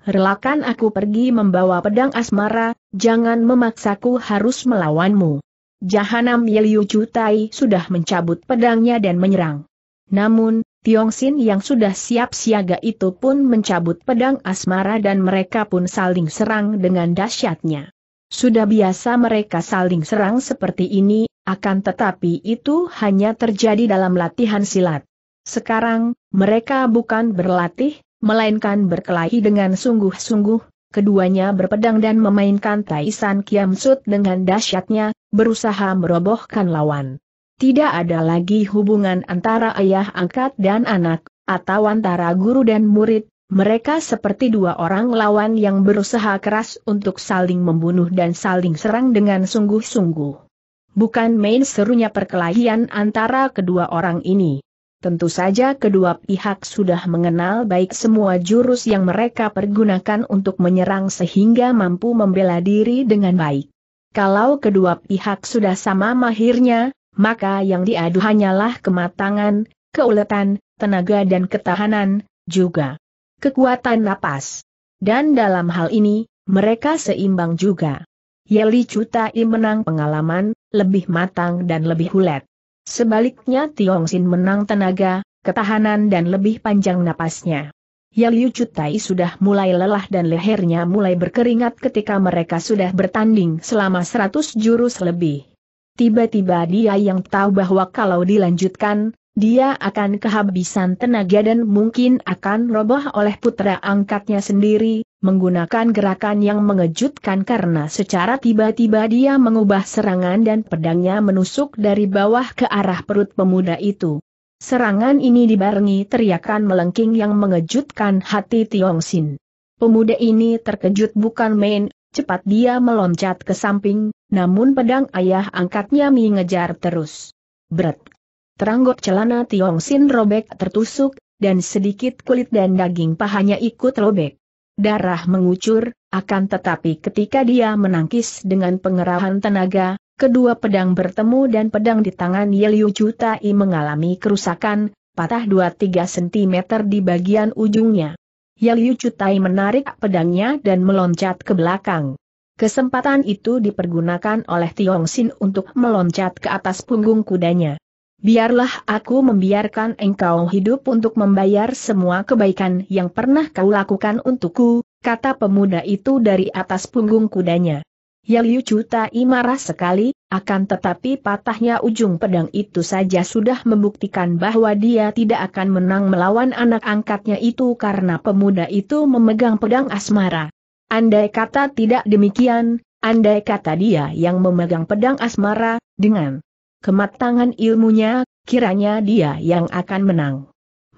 Relakan aku pergi membawa pedang asmara, jangan memaksaku harus melawanmu. Jahanam Yeliu Cutai sudah mencabut pedangnya dan menyerang. Namun, Tiong Sin yang sudah siap siaga itu pun mencabut pedang asmara dan mereka pun saling serang dengan dahsyatnya. Sudah biasa mereka saling serang seperti ini, akan tetapi itu hanya terjadi dalam latihan silat. Sekarang, mereka bukan berlatih, melainkan berkelahi dengan sungguh-sungguh, keduanya berpedang dan memainkan Taisan Kiamsut dengan dahsyatnya, berusaha merobohkan lawan. Tidak ada lagi hubungan antara ayah angkat dan anak, atau antara guru dan murid, mereka seperti dua orang lawan yang berusaha keras untuk saling membunuh dan saling serang dengan sungguh-sungguh. Bukan main serunya perkelahian antara kedua orang ini. Tentu saja kedua pihak sudah mengenal baik semua jurus yang mereka pergunakan untuk menyerang sehingga mampu membela diri dengan baik. Kalau kedua pihak sudah sama mahirnya, maka yang diadu hanyalah kematangan, keuletan, tenaga dan ketahanan, juga kekuatan napas. Dan dalam hal ini, mereka seimbang juga. Yeli Cutai menang pengalaman, lebih matang dan lebih hulet. Sebaliknya Tiong Sin menang tenaga, ketahanan dan lebih panjang napasnya. Yeli Cutai sudah mulai lelah dan lehernya mulai berkeringat ketika mereka sudah bertanding selama seratus jurus lebih. Tiba-tiba dia yang tahu bahwa kalau dilanjutkan, dia akan kehabisan tenaga dan mungkin akan roboh oleh putra angkatnya sendiri, menggunakan gerakan yang mengejutkan karena secara tiba-tiba dia mengubah serangan dan pedangnya menusuk dari bawah ke arah perut pemuda itu. Serangan ini dibarengi teriakan melengking yang mengejutkan hati Tiong Sin. Pemuda ini terkejut bukan main, cepat dia meloncat ke samping, namun pedang ayah angkatnya mengejar terus. Bret. Teranggok celana Tiong Sin robek tertusuk, dan sedikit kulit dan daging pahanya ikut robek. Darah mengucur, akan tetapi ketika dia menangkis dengan pengerahan tenaga, kedua pedang bertemu dan pedang di tangan Yeliu Cutai mengalami kerusakan, patah 2-3 cm di bagian ujungnya. Yeliu Cutai menarik pedangnya dan meloncat ke belakang. Kesempatan itu dipergunakan oleh Tiong Sin untuk meloncat ke atas punggung kudanya. Biarlah aku membiarkan engkau hidup untuk membayar semua kebaikan yang pernah kau lakukan untukku, kata pemuda itu dari atas punggung kudanya. Yaliu Cutai marah sekali, akan tetapi patahnya ujung pedang itu saja sudah membuktikan bahwa dia tidak akan menang melawan anak angkatnya itu karena pemuda itu memegang pedang asmara. Andai kata tidak demikian, andai kata dia yang memegang pedang asmara, dengan kematangan ilmunya, kiranya dia yang akan menang.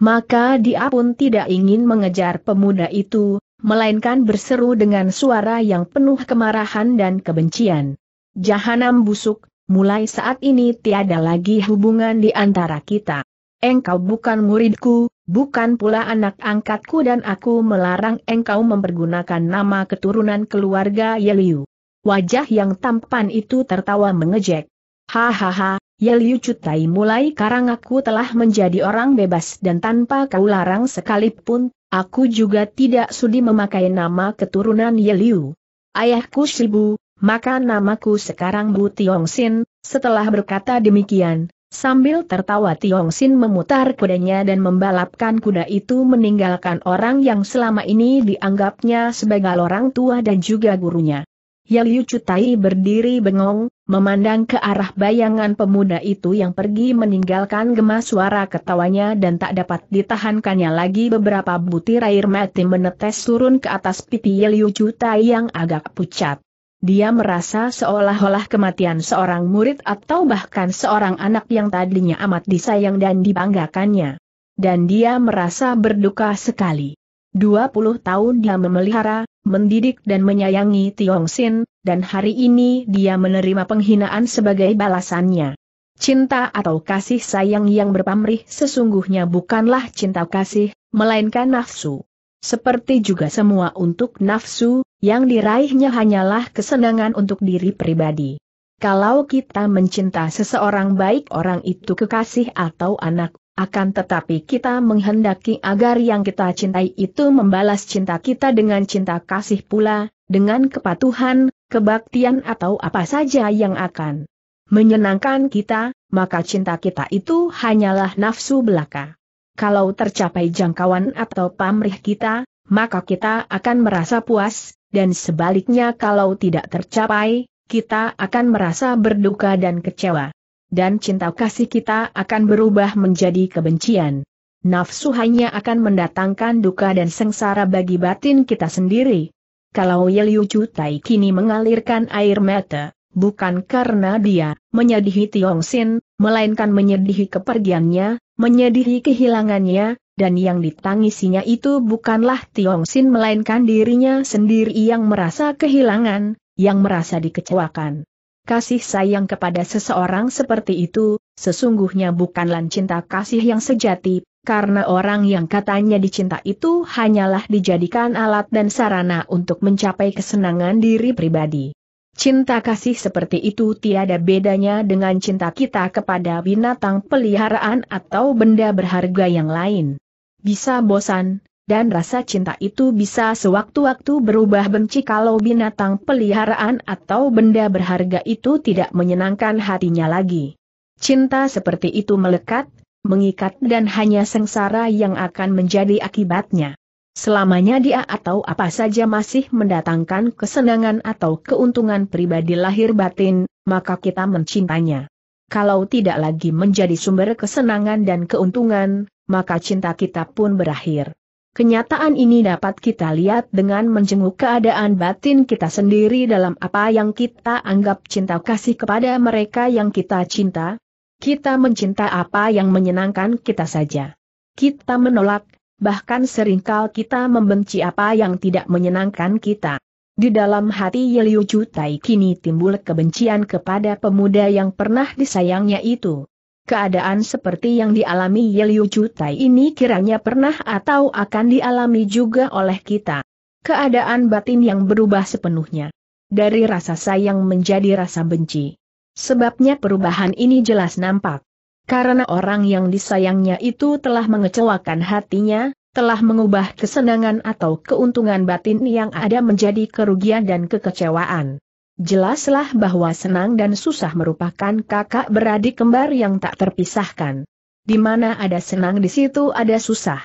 Maka dia pun tidak ingin mengejar pemuda itu, melainkan berseru dengan suara yang penuh kemarahan dan kebencian. Jahanam busuk, mulai saat ini tiada lagi hubungan di antara kita. Engkau bukan muridku, bukan pula anak angkatku dan aku melarang engkau mempergunakan nama keturunan keluarga Yeliu. Wajah yang tampan itu tertawa mengejek. Hahaha, Yeliu Cutai mulai karang aku telah menjadi orang bebas dan tanpa kau larang sekalipun, aku juga tidak sudi memakai nama keturunan Yeliu. Ayahku Shibu, maka namaku sekarang Bu Tiong Sin, setelah berkata demikian, sambil tertawa Tiong Sin memutar kudanya dan membalapkan kuda itu meninggalkan orang yang selama ini dianggapnya sebagai orang tua dan juga gurunya. Yaliu Cutai berdiri bengong, memandang ke arah bayangan pemuda itu yang pergi meninggalkan gemas suara ketawanya dan tak dapat ditahankannya lagi beberapa butir air mati menetes turun ke atas pipi Yaliu Cutai yang agak pucat. Dia merasa seolah-olah kematian seorang murid atau bahkan seorang anak yang tadinya amat disayang dan dibanggakannya. Dan dia merasa berduka sekali. 20 tahun dia memelihara, mendidik dan menyayangi Tiong Sin, dan hari ini dia menerima penghinaan sebagai balasannya. Cinta atau kasih sayang yang berpamrih sesungguhnya bukanlah cinta kasih, melainkan nafsu. Seperti juga semua untuk nafsu, yang diraihnya hanyalah kesenangan untuk diri pribadi. Kalau kita mencinta seseorang baik orang itu kekasih atau anak, akan tetapi kita menghendaki agar yang kita cintai itu membalas cinta kita dengan cinta kasih pula, dengan kepatuhan, kebaktian atau apa saja yang akan menyenangkan kita, maka cinta kita itu hanyalah nafsu belaka. Kalau tercapai jangkauan atau pamrih kita, maka kita akan merasa puas, dan sebaliknya kalau tidak tercapai, kita akan merasa berduka dan kecewa dan cinta kasih kita akan berubah menjadi kebencian. Nafsu hanya akan mendatangkan duka dan sengsara bagi batin kita sendiri. Kalau Yeliu Cutai kini mengalirkan air mata, bukan karena dia menyedihi Tiong Sin, melainkan menyedihi kepergiannya, menyedihi kehilangannya, dan yang ditangisinya itu bukanlah Tiong Sin melainkan dirinya sendiri yang merasa kehilangan, yang merasa dikecewakan. Kasih sayang kepada seseorang seperti itu, sesungguhnya bukanlah cinta kasih yang sejati, karena orang yang katanya dicinta itu hanyalah dijadikan alat dan sarana untuk mencapai kesenangan diri pribadi. Cinta kasih seperti itu tiada bedanya dengan cinta kita kepada binatang peliharaan atau benda berharga yang lain. Bisa bosan, dan rasa cinta itu bisa sewaktu-waktu berubah benci kalau binatang peliharaan atau benda berharga itu tidak menyenangkan hatinya lagi. Cinta seperti itu melekat, mengikat dan hanya sengsara yang akan menjadi akibatnya. Selamanya dia atau apa saja masih mendatangkan kesenangan atau keuntungan pribadi lahir batin, maka kita mencintanya. Kalau tidak lagi menjadi sumber kesenangan dan keuntungan, maka cinta kita pun berakhir. Kenyataan ini dapat kita lihat dengan menjenguk keadaan batin kita sendiri dalam apa yang kita anggap cinta kasih kepada mereka yang kita cinta. Kita mencinta apa yang menyenangkan kita saja. Kita menolak, bahkan seringkal kita membenci apa yang tidak menyenangkan kita. Di dalam hati Yeliu Cutai kini timbul kebencian kepada pemuda yang pernah disayangnya itu. Keadaan seperti yang dialami Yeliu Cutai ini kiranya pernah atau akan dialami juga oleh kita. Keadaan batin yang berubah sepenuhnya. Dari rasa sayang menjadi rasa benci. Sebabnya perubahan ini jelas nampak. Karena orang yang disayangnya itu telah mengecewakan hatinya, telah mengubah kesenangan atau keuntungan batin yang ada menjadi kerugian dan kekecewaan. Jelaslah bahwa senang dan susah merupakan kakak beradik kembar yang tak terpisahkan. Di mana ada senang di situ ada susah.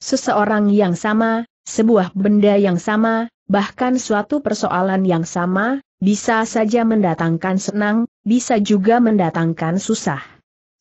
Seseorang yang sama, sebuah benda yang sama, bahkan suatu persoalan yang sama, bisa saja mendatangkan senang, bisa juga mendatangkan susah.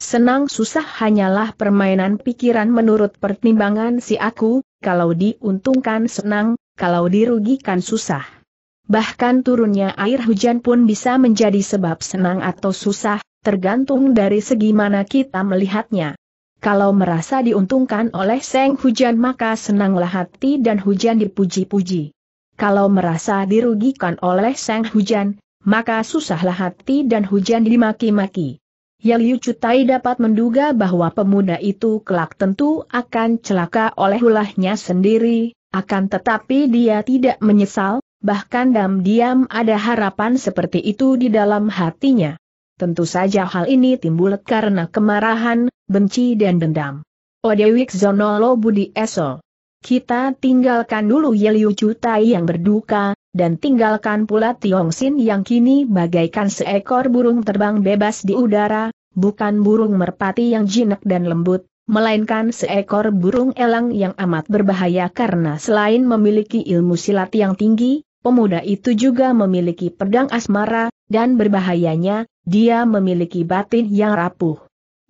Senang susah hanyalah permainan pikiran menurut pertimbangan si aku, kalau diuntungkan senang, kalau dirugikan susah. Bahkan turunnya air hujan pun bisa menjadi sebab senang atau susah, tergantung dari segi mana kita melihatnya. Kalau merasa diuntungkan oleh seng hujan maka senanglah hati dan hujan dipuji-puji. Kalau merasa dirugikan oleh seng hujan, maka susahlah hati dan hujan dimaki-maki. Yaliu Cutai dapat menduga bahwa pemuda itu kelak tentu akan celaka oleh ulahnya sendiri, akan tetapi dia tidak menyesal, bahkan diam-diam ada harapan seperti itu di dalam hatinya. Tentu saja hal ini timbul karena kemarahan, benci dan dendam. Odewik Zonolo Budi Eso. Kita tinggalkan dulu Yeliu Cutai yang berduka, dan tinggalkan pula Tiong Sin yang kini bagaikan seekor burung terbang bebas di udara, bukan burung merpati yang jinak dan lembut, melainkan seekor burung elang yang amat berbahaya karena selain memiliki ilmu silat yang tinggi, pemuda itu juga memiliki pedang asmara, dan berbahayanya, dia memiliki batin yang rapuh.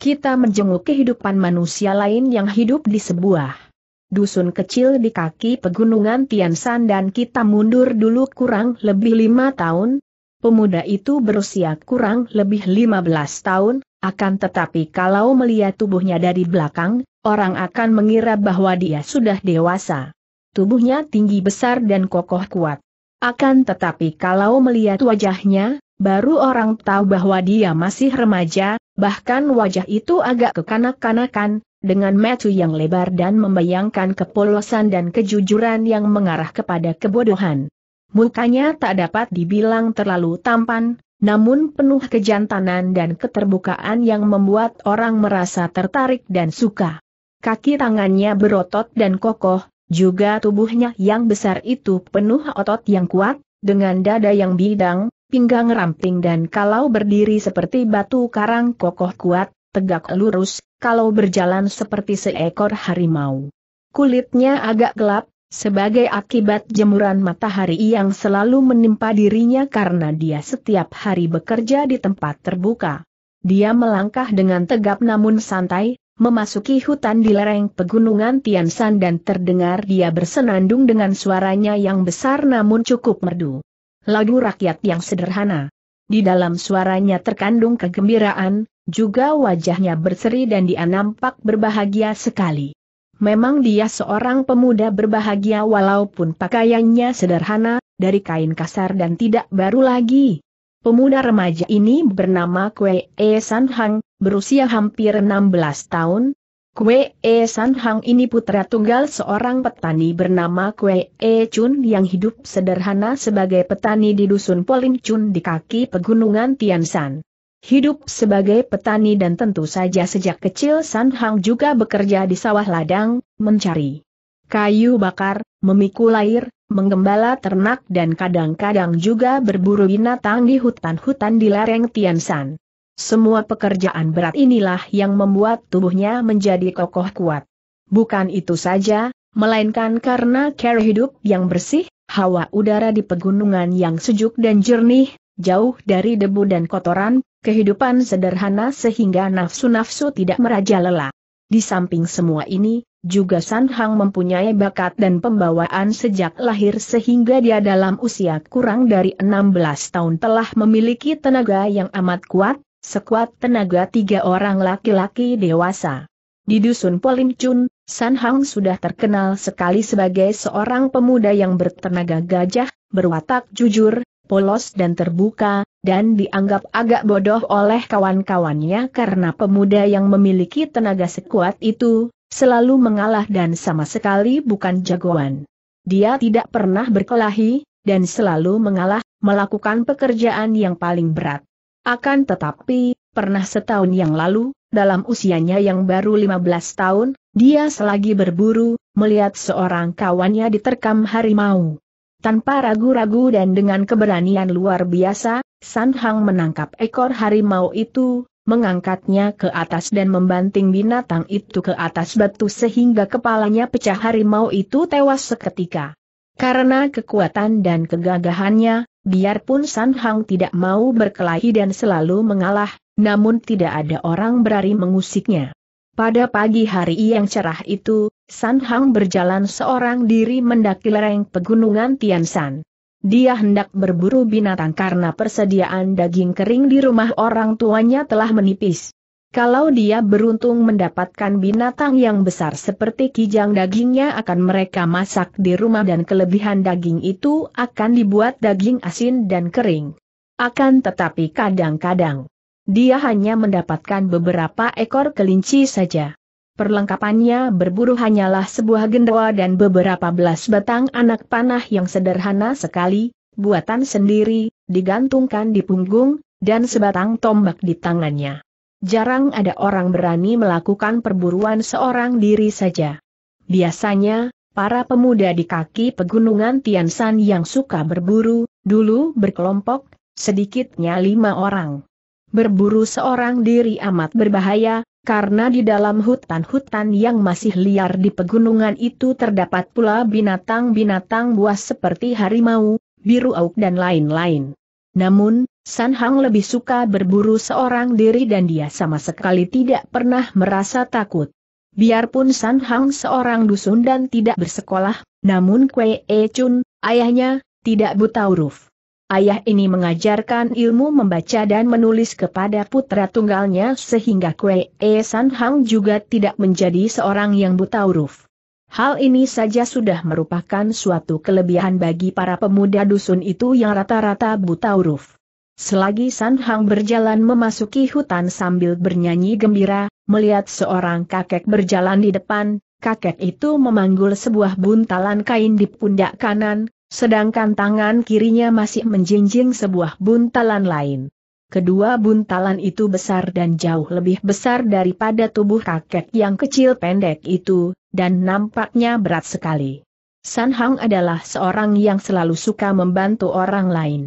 Kita menjenguk kehidupan manusia lain yang hidup di sebuah dusun kecil di kaki pegunungan Tiansan dan kita mundur dulu kurang lebih lima tahun. Pemuda itu berusia kurang lebih lima belas tahun, akan tetapi kalau melihat tubuhnya dari belakang, orang akan mengira bahwa dia sudah dewasa. Tubuhnya tinggi besar dan kokoh kuat. Akan tetapi kalau melihat wajahnya, baru orang tahu bahwa dia masih remaja, bahkan wajah itu agak kekanak-kanakan, dengan mata yang lebar dan membayangkan kepolosan dan kejujuran yang mengarah kepada kebodohan. Mukanya tak dapat dibilang terlalu tampan, namun penuh kejantanan dan keterbukaan yang membuat orang merasa tertarik dan suka. Kaki tangannya berotot dan kokoh, juga tubuhnya yang besar itu penuh otot yang kuat, dengan dada yang bidang, pinggang ramping dan kalau berdiri seperti batu karang kokoh kuat, tegak lurus, kalau berjalan seperti seekor harimau. Kulitnya agak gelap, sebagai akibat jemuran matahari yang selalu menimpa dirinya karena dia setiap hari bekerja di tempat terbuka. Dia melangkah dengan tegap namun santai, memasuki hutan di lereng pegunungan Tiansan dan terdengar dia bersenandung dengan suaranya yang besar namun cukup merdu. Lagu rakyat yang sederhana. Di dalam suaranya terkandung kegembiraan, juga wajahnya berseri dan dia nampak berbahagia sekali. Memang dia seorang pemuda berbahagia walaupun pakaiannya sederhana, dari kain kasar dan tidak baru lagi. Pemuda remaja ini bernama Kwe E San Hang, berusia hampir 16 tahun. Kwe E San Hang ini putra tunggal seorang petani bernama Kwe E Chun yang hidup sederhana sebagai petani di dusun Polim Chun di kaki pegunungan Tiansan. Hidup sebagai petani dan tentu saja sejak kecil San Hang juga bekerja di sawah ladang, mencari kayu bakar, memikul air, menggembala ternak dan kadang-kadang juga berburu binatang di hutan-hutan di lereng Tiansan. Semua pekerjaan berat inilah yang membuat tubuhnya menjadi kokoh kuat. Bukan itu saja, melainkan karena cara hidup yang bersih, hawa udara di pegunungan yang sejuk dan jernih, jauh dari debu dan kotoran, kehidupan sederhana sehingga nafsu-nafsu tidak merajalela. Di samping semua ini, juga San Hang mempunyai bakat dan pembawaan sejak lahir sehingga dia dalam usia kurang dari 16 tahun telah memiliki tenaga yang amat kuat, sekuat tenaga tiga orang laki-laki dewasa. Di Dusun Polim Chun, San Hang sudah terkenal sekali sebagai seorang pemuda yang bertenaga gajah, berwatak jujur, polos dan terbuka, dan dianggap agak bodoh oleh kawan-kawannya karena pemuda yang memiliki tenaga sekuat itu, selalu mengalah dan sama sekali bukan jagoan. Dia tidak pernah berkelahi, dan selalu mengalah, melakukan pekerjaan yang paling berat. Akan tetapi, pernah setahun yang lalu, dalam usianya yang baru 15 tahun, dia selagi berburu, melihat seorang kawannya diterkam harimau. Tanpa ragu-ragu dan dengan keberanian luar biasa, San Hang menangkap ekor harimau itu, mengangkatnya ke atas dan membanting binatang itu ke atas batu sehingga kepalanya pecah harimau itu tewas seketika. Karena kekuatan dan kegagahannya, biarpun San Hang tidak mau berkelahi dan selalu mengalah, namun tidak ada orang berani mengusiknya. Pada pagi hari yang cerah itu, San Hang berjalan seorang diri mendaki lereng pegunungan Tiansan. Dia hendak berburu binatang karena persediaan daging kering di rumah orang tuanya telah menipis. Kalau dia beruntung mendapatkan binatang yang besar seperti kijang dagingnya akan mereka masak di rumah dan kelebihan daging itu akan dibuat daging asin dan kering. Akan tetapi kadang-kadang, dia hanya mendapatkan beberapa ekor kelinci saja. Perlengkapannya berburu hanyalah sebuah gendawa dan beberapa belas batang anak panah yang sederhana sekali, buatan sendiri, digantungkan di punggung, dan sebatang tombak di tangannya. Jarang ada orang berani melakukan perburuan seorang diri saja. Biasanya, para pemuda di kaki pegunungan Tiansan yang suka berburu, dulu berkelompok, sedikitnya lima orang. Berburu seorang diri amat berbahaya, karena di dalam hutan-hutan yang masih liar di pegunungan itu terdapat pula binatang-binatang buas seperti harimau, biru auk dan lain-lain. Namun, San Hang lebih suka berburu seorang diri dan dia sama sekali tidak pernah merasa takut. Biarpun San Hang seorang dusun dan tidak bersekolah, namun Kwe E Chun, ayahnya, tidak buta huruf. Ayah ini mengajarkan ilmu membaca dan menulis kepada putra tunggalnya sehingga Kwe E San Hang juga tidak menjadi seorang yang buta huruf. Hal ini saja sudah merupakan suatu kelebihan bagi para pemuda dusun itu yang rata-rata buta huruf. Selagi San Hang berjalan memasuki hutan sambil bernyanyi gembira, melihat seorang kakek berjalan di depan, kakek itu memanggul sebuah buntalan kain di pundak kanan, sedangkan tangan kirinya masih menjinjing sebuah buntalan lain. Kedua buntalan itu besar dan jauh lebih besar daripada tubuh kakek yang kecil pendek itu, dan nampaknya berat sekali. San Hang adalah seorang yang selalu suka membantu orang lain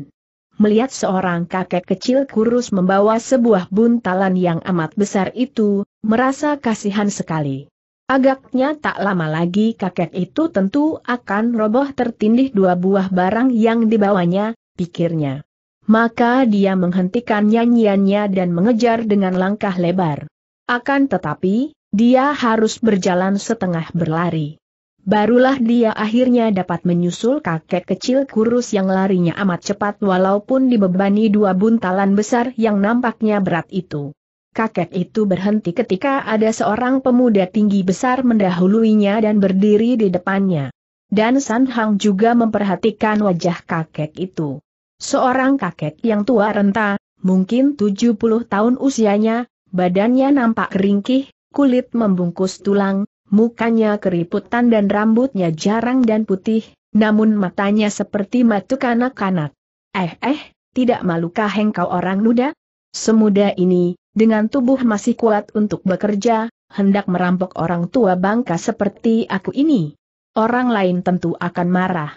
melihat seorang kakek kecil kurus membawa sebuah buntalan yang amat besar itu, merasa kasihan sekali. Agaknya tak lama lagi kakek itu tentu akan roboh tertindih dua buah barang yang dibawanya, pikirnya. Maka dia menghentikan nyanyiannya dan mengejar dengan langkah lebar. Akan tetapi, dia harus berjalan setengah berlari. Barulah dia akhirnya dapat menyusul kakek kecil kurus yang larinya amat cepat walaupun dibebani dua buntalan besar yang nampaknya berat itu. Kakek itu berhenti ketika ada seorang pemuda tinggi besar mendahuluinya dan berdiri di depannya. Dan San Hang juga memperhatikan wajah kakek itu. Seorang kakek yang tua renta, mungkin 70 tahun usianya, badannya nampak ringkih, kulit membungkus tulang, mukanya keriputan dan rambutnya jarang dan putih, namun matanya seperti matu kanak-kanak. Eh eh, tidak malukah engkau orang muda? Semuda ini, dengan tubuh masih kuat untuk bekerja, hendak merampok orang tua bangka seperti aku ini. Orang lain tentu akan marah.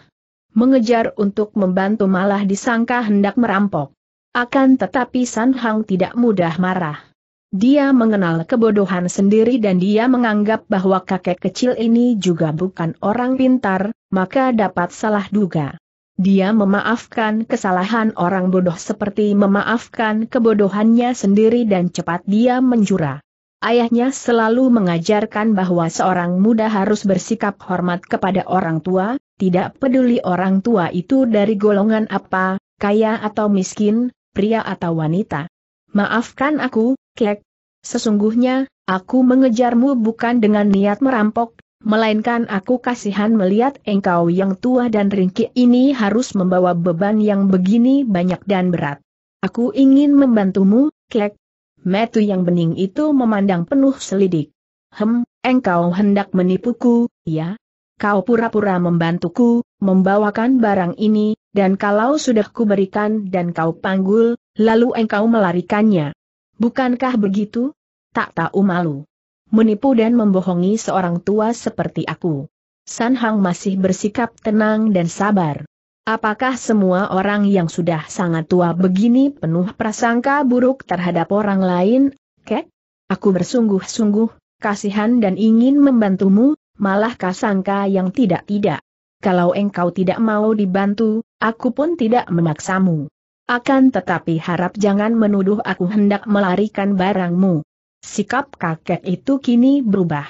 Mengejar untuk membantu malah disangka hendak merampok. Akan tetapi San Hang tidak mudah marah. Dia mengenal kebodohan sendiri dan dia menganggap bahwa kakek kecil ini juga bukan orang pintar, maka dapat salah duga. Dia memaafkan kesalahan orang bodoh seperti memaafkan kebodohannya sendiri dan cepat dia menjura. Ayahnya selalu mengajarkan bahwa seorang muda harus bersikap hormat kepada orang tua, tidak peduli orang tua itu dari golongan apa, kaya atau miskin, pria atau wanita. Maafkan aku, Kek. Sesungguhnya, aku mengejarmu bukan dengan niat merampok, melainkan aku kasihan melihat engkau yang tua dan ringkih ini harus membawa beban yang begini banyak dan berat. Aku ingin membantumu, Kek. Metu yang bening itu memandang penuh selidik. Hem, engkau hendak menipuku, ya? Kau pura-pura membantuku, membawakan barang ini, dan kalau sudah kuberikan dan kau panggul, lalu engkau melarikannya. Bukankah begitu? Tak tahu malu. Menipu dan membohongi seorang tua seperti aku. San Hang masih bersikap tenang dan sabar. Apakah semua orang yang sudah sangat tua begini penuh prasangka buruk terhadap orang lain, kek? Aku bersungguh-sungguh, kasihan dan ingin membantumu, malah kasangka yang tidak-tidak. kalau engkau tidak mau dibantu, aku pun tidak memaksamu. Akan tetapi harap jangan menuduh aku hendak melarikan barangmu. Sikap kakek itu kini berubah.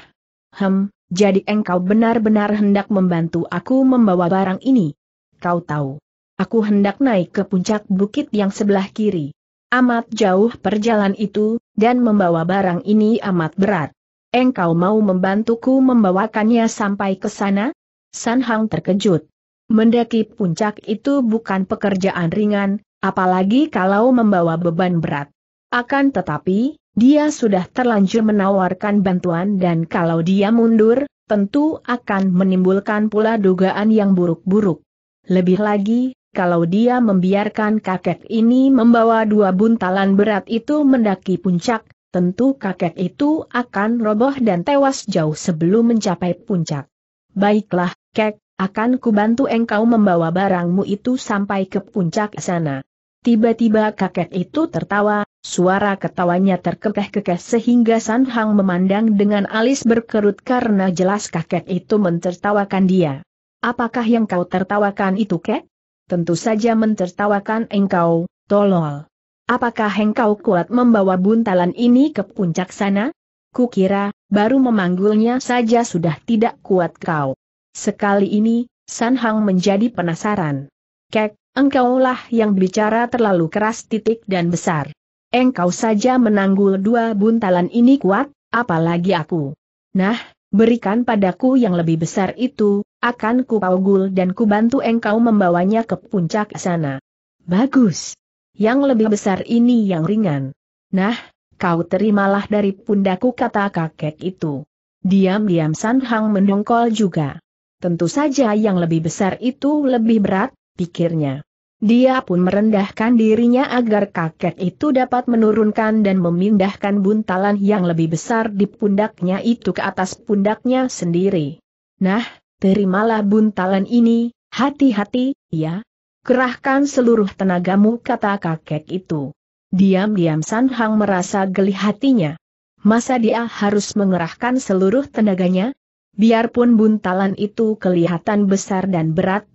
Hem, jadi engkau benar-benar hendak membantu aku membawa barang ini. Kau tahu. Aku hendak naik ke puncak bukit yang sebelah kiri. Amat jauh perjalanan itu, dan membawa barang ini amat berat. Engkau mau membantuku membawakannya sampai ke sana? San Hang terkejut. Mendaki puncak itu bukan pekerjaan ringan, apalagi kalau membawa beban berat. Akan tetapi, dia sudah terlanjur menawarkan bantuan dan kalau dia mundur, tentu akan menimbulkan pula dugaan yang buruk-buruk. Lebih lagi, kalau dia membiarkan kakek ini membawa dua buntalan berat itu mendaki puncak, tentu kakek itu akan roboh dan tewas jauh sebelum mencapai puncak. Baiklah, kek, akan kubantu engkau membawa barangmu itu sampai ke puncak sana. Tiba-tiba kakek itu tertawa, suara ketawanya terkekeh-kekeh sehingga San Hang memandang dengan alis berkerut karena jelas kakek itu mentertawakan dia. Apakah yang kau tertawakan itu kek? Tentu saja mentertawakan engkau, tolol. Apakah engkau kuat membawa buntalan ini ke puncak sana? Kukira, baru memanggulnya saja sudah tidak kuat kau. Sekali ini, San Hang menjadi penasaran. Kek, Engkaulah yang bicara terlalu keras titik dan besar. Engkau saja menanggul dua buntalan ini kuat, apalagi aku. Nah, berikan padaku yang lebih besar itu, akan kupaugul dan kubantu engkau membawanya ke puncak sana. Bagus. Yang lebih besar ini yang ringan. Nah, kau terimalah dari pundaku kata kakek itu. Diam-diam San Hang mendongkol juga. Tentu saja yang lebih besar itu lebih berat, pikirnya. Dia pun merendahkan dirinya agar kakek itu dapat menurunkan dan memindahkan buntalan yang lebih besar di pundaknya itu ke atas pundaknya sendiri. Nah, terimalah buntalan ini, hati-hati, ya. Kerahkan seluruh tenagamu kata kakek itu. Diam-diam San Hang merasa geli hatinya. Masa dia harus mengerahkan seluruh tenaganya? Biarpun buntalan itu kelihatan besar dan berat,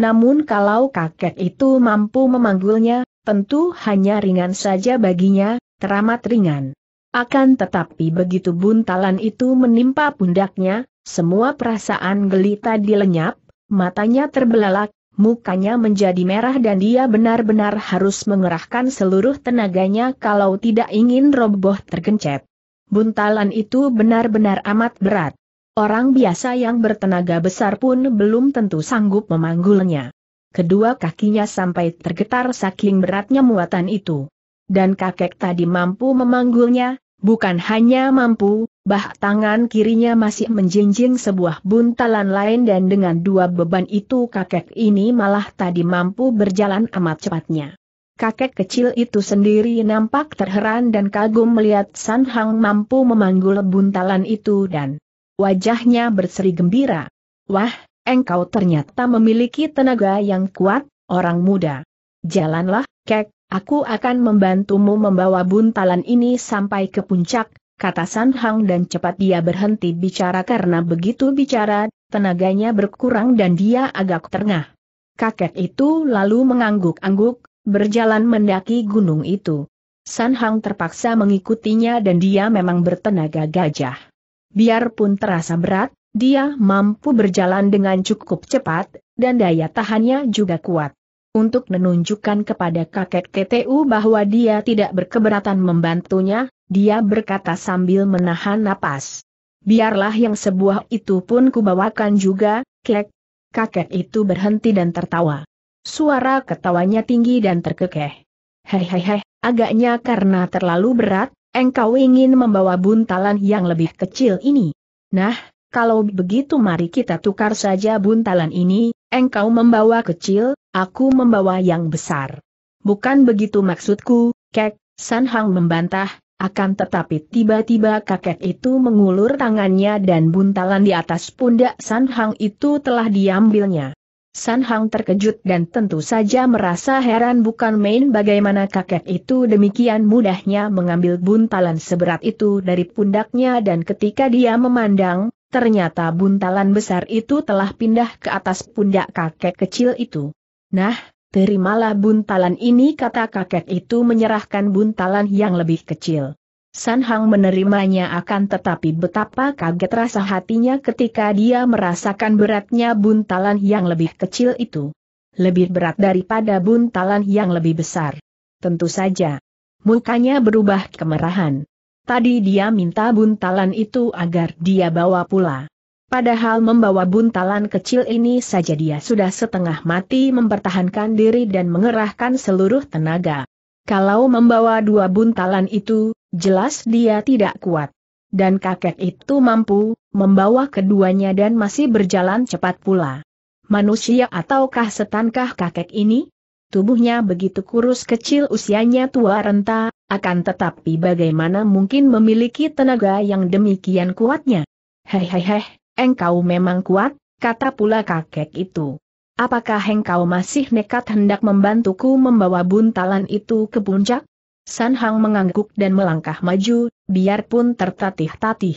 namun kalau kakek itu mampu memanggulnya, tentu hanya ringan saja baginya, teramat ringan. Akan tetapi begitu buntalan itu menimpa pundaknya, semua perasaan geli tadi lenyap, matanya terbelalak, mukanya menjadi merah dan dia benar-benar harus mengerahkan seluruh tenaganya kalau tidak ingin roboh tergencet. Buntalan itu benar-benar amat berat. Orang biasa yang bertenaga besar pun belum tentu sanggup memanggulnya. Kedua kakinya sampai tergetar saking beratnya muatan itu. Dan kakek tadi mampu memanggulnya, bukan hanya mampu, bah tangan kirinya masih menjinjing sebuah buntalan lain dan dengan dua beban itu kakek ini malah tadi mampu berjalan amat cepatnya. Kakek kecil itu sendiri nampak terheran dan kagum melihat San Hang mampu memanggul buntalan itu dan Wajahnya berseri gembira. Wah, engkau ternyata memiliki tenaga yang kuat, orang muda. Jalanlah, kek, aku akan membantumu membawa buntalan ini sampai ke puncak, kata San Hang dan cepat dia berhenti bicara karena begitu bicara, tenaganya berkurang dan dia agak terengah. Kakek itu lalu mengangguk-angguk, berjalan mendaki gunung itu. San Hang terpaksa mengikutinya dan dia memang bertenaga gajah. Biarpun terasa berat, dia mampu berjalan dengan cukup cepat, dan daya tahannya juga kuat. Untuk menunjukkan kepada kakek TTU bahwa dia tidak berkeberatan membantunya, dia berkata sambil menahan napas. Biarlah yang sebuah itu pun kubawakan juga, kek. Kakek itu berhenti dan tertawa. Suara ketawanya tinggi dan terkekeh. Hehehe, agaknya karena terlalu berat, engkau ingin membawa buntalan yang lebih kecil ini. Nah, kalau begitu mari kita tukar saja buntalan ini, engkau membawa kecil, aku membawa yang besar. Bukan begitu maksudku, kek, San Hang membantah, akan tetapi tiba-tiba kakek itu mengulur tangannya dan buntalan di atas pundak San Hang itu telah diambilnya. San Hang terkejut dan tentu saja merasa heran bukan main bagaimana kakek itu demikian mudahnya mengambil buntalan seberat itu dari pundaknya dan ketika dia memandang, ternyata buntalan besar itu telah pindah ke atas pundak kakek kecil itu. Nah, terimalah buntalan ini kata kakek itu menyerahkan buntalan yang lebih kecil. San Hang menerimanya akan tetapi betapa kaget rasa hatinya ketika dia merasakan beratnya buntalan yang lebih kecil itu. Lebih berat daripada buntalan yang lebih besar. Tentu saja. Mukanya berubah kemerahan. Tadi dia minta buntalan itu agar dia bawa pula. Padahal membawa buntalan kecil ini saja dia sudah setengah mati mempertahankan diri dan mengerahkan seluruh tenaga. Kalau membawa dua buntalan itu, jelas dia tidak kuat. Dan kakek itu mampu, membawa keduanya dan masih berjalan cepat pula. Manusia ataukah setankah kakek ini? Tubuhnya begitu kurus kecil usianya tua renta, akan tetapi bagaimana mungkin memiliki tenaga yang demikian kuatnya? Hehehe, engkau memang kuat, kata pula kakek itu. Apakah engkau masih nekat hendak membantuku membawa buntalan itu ke puncak? San Hang mengangguk dan melangkah maju, biarpun tertatih-tatih.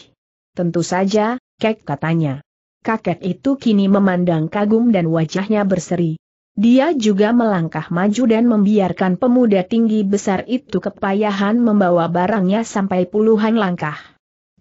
Tentu saja, kek katanya. Kakek itu kini memandang kagum dan wajahnya berseri. Dia juga melangkah maju dan membiarkan pemuda tinggi besar itu kepayahan membawa barangnya sampai puluhan langkah.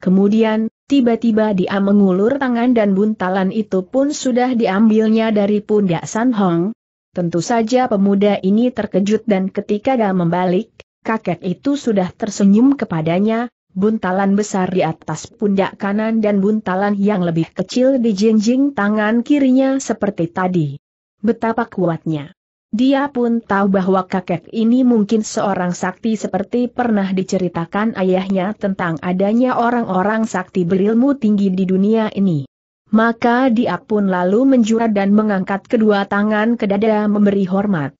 Kemudian, tiba-tiba dia mengulur tangan dan buntalan itu pun sudah diambilnya dari pundak San Hong. Tentu saja pemuda ini terkejut dan ketika dia membalik, kakek itu sudah tersenyum kepadanya, buntalan besar di atas pundak kanan dan buntalan yang lebih kecil di jinjing tangan kirinya seperti tadi. Betapa kuatnya. Dia pun tahu bahwa kakek ini mungkin seorang sakti seperti pernah diceritakan ayahnya tentang adanya orang-orang sakti berilmu tinggi di dunia ini. Maka dia pun lalu menjurat dan mengangkat kedua tangan ke dada memberi hormat.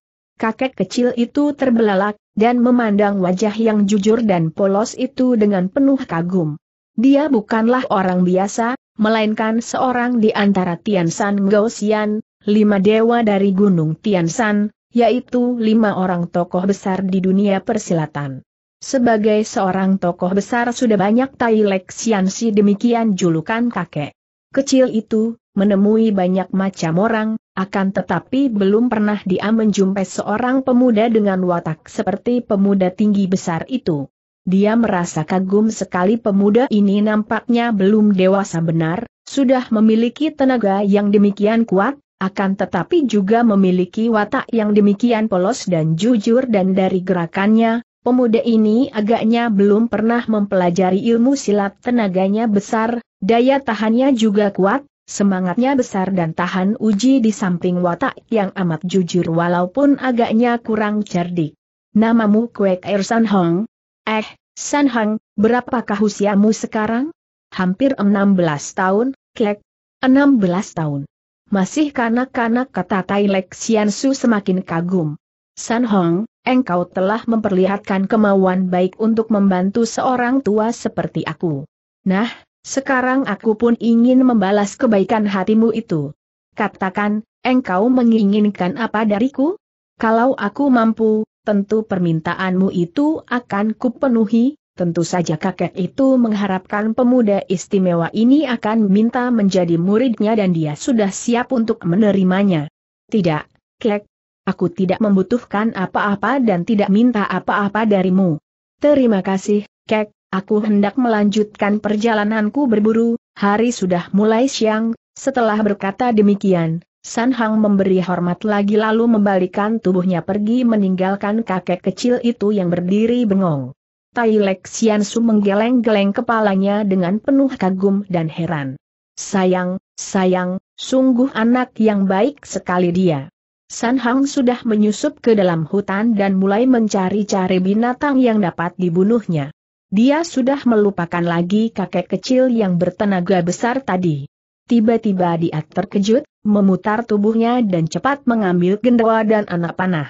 Kakek kecil itu terbelalak, dan memandang wajah yang jujur dan polos itu dengan penuh kagum. Dia bukanlah orang biasa, melainkan seorang di antara Tian San Gausian, lima dewa dari Gunung Tian San, yaitu lima orang tokoh besar di dunia persilatan. Sebagai seorang tokoh besar sudah banyak Tai Lek Si demikian julukan kakek. Kecil itu, menemui banyak macam orang, akan tetapi belum pernah dia menjumpai seorang pemuda dengan watak seperti pemuda tinggi besar itu. Dia merasa kagum sekali pemuda ini nampaknya belum dewasa benar, sudah memiliki tenaga yang demikian kuat, akan tetapi juga memiliki watak yang demikian polos dan jujur dan dari gerakannya, pemuda ini agaknya belum pernah mempelajari ilmu silat tenaganya besar, daya tahannya juga kuat, Semangatnya besar dan tahan uji di samping watak yang amat jujur walaupun agaknya kurang cerdik. Namamu Kwek Air San Hong? Eh, San Hong, berapakah usiamu sekarang? Hampir 16 tahun, Kek. 16 tahun. Masih kanak-kanak kata Tai Lek Su semakin kagum. San Hong, engkau telah memperlihatkan kemauan baik untuk membantu seorang tua seperti aku. Nah, sekarang aku pun ingin membalas kebaikan hatimu itu. Katakan, engkau menginginkan apa dariku? Kalau aku mampu, tentu permintaanmu itu akan kupenuhi, tentu saja kakek itu mengharapkan pemuda istimewa ini akan minta menjadi muridnya dan dia sudah siap untuk menerimanya. Tidak, kek, aku tidak membutuhkan apa-apa dan tidak minta apa-apa darimu. Terima kasih, kek, Aku hendak melanjutkan perjalananku berburu, hari sudah mulai siang, setelah berkata demikian, San Hang memberi hormat lagi lalu membalikan tubuhnya pergi meninggalkan kakek kecil itu yang berdiri bengong. Tai Lek Sian Su menggeleng-geleng kepalanya dengan penuh kagum dan heran. Sayang, sayang, sungguh anak yang baik sekali dia. San Hang sudah menyusup ke dalam hutan dan mulai mencari-cari binatang yang dapat dibunuhnya. Dia sudah melupakan lagi kakek kecil yang bertenaga besar tadi. Tiba-tiba dia terkejut, memutar tubuhnya dan cepat mengambil gendawa dan anak panah.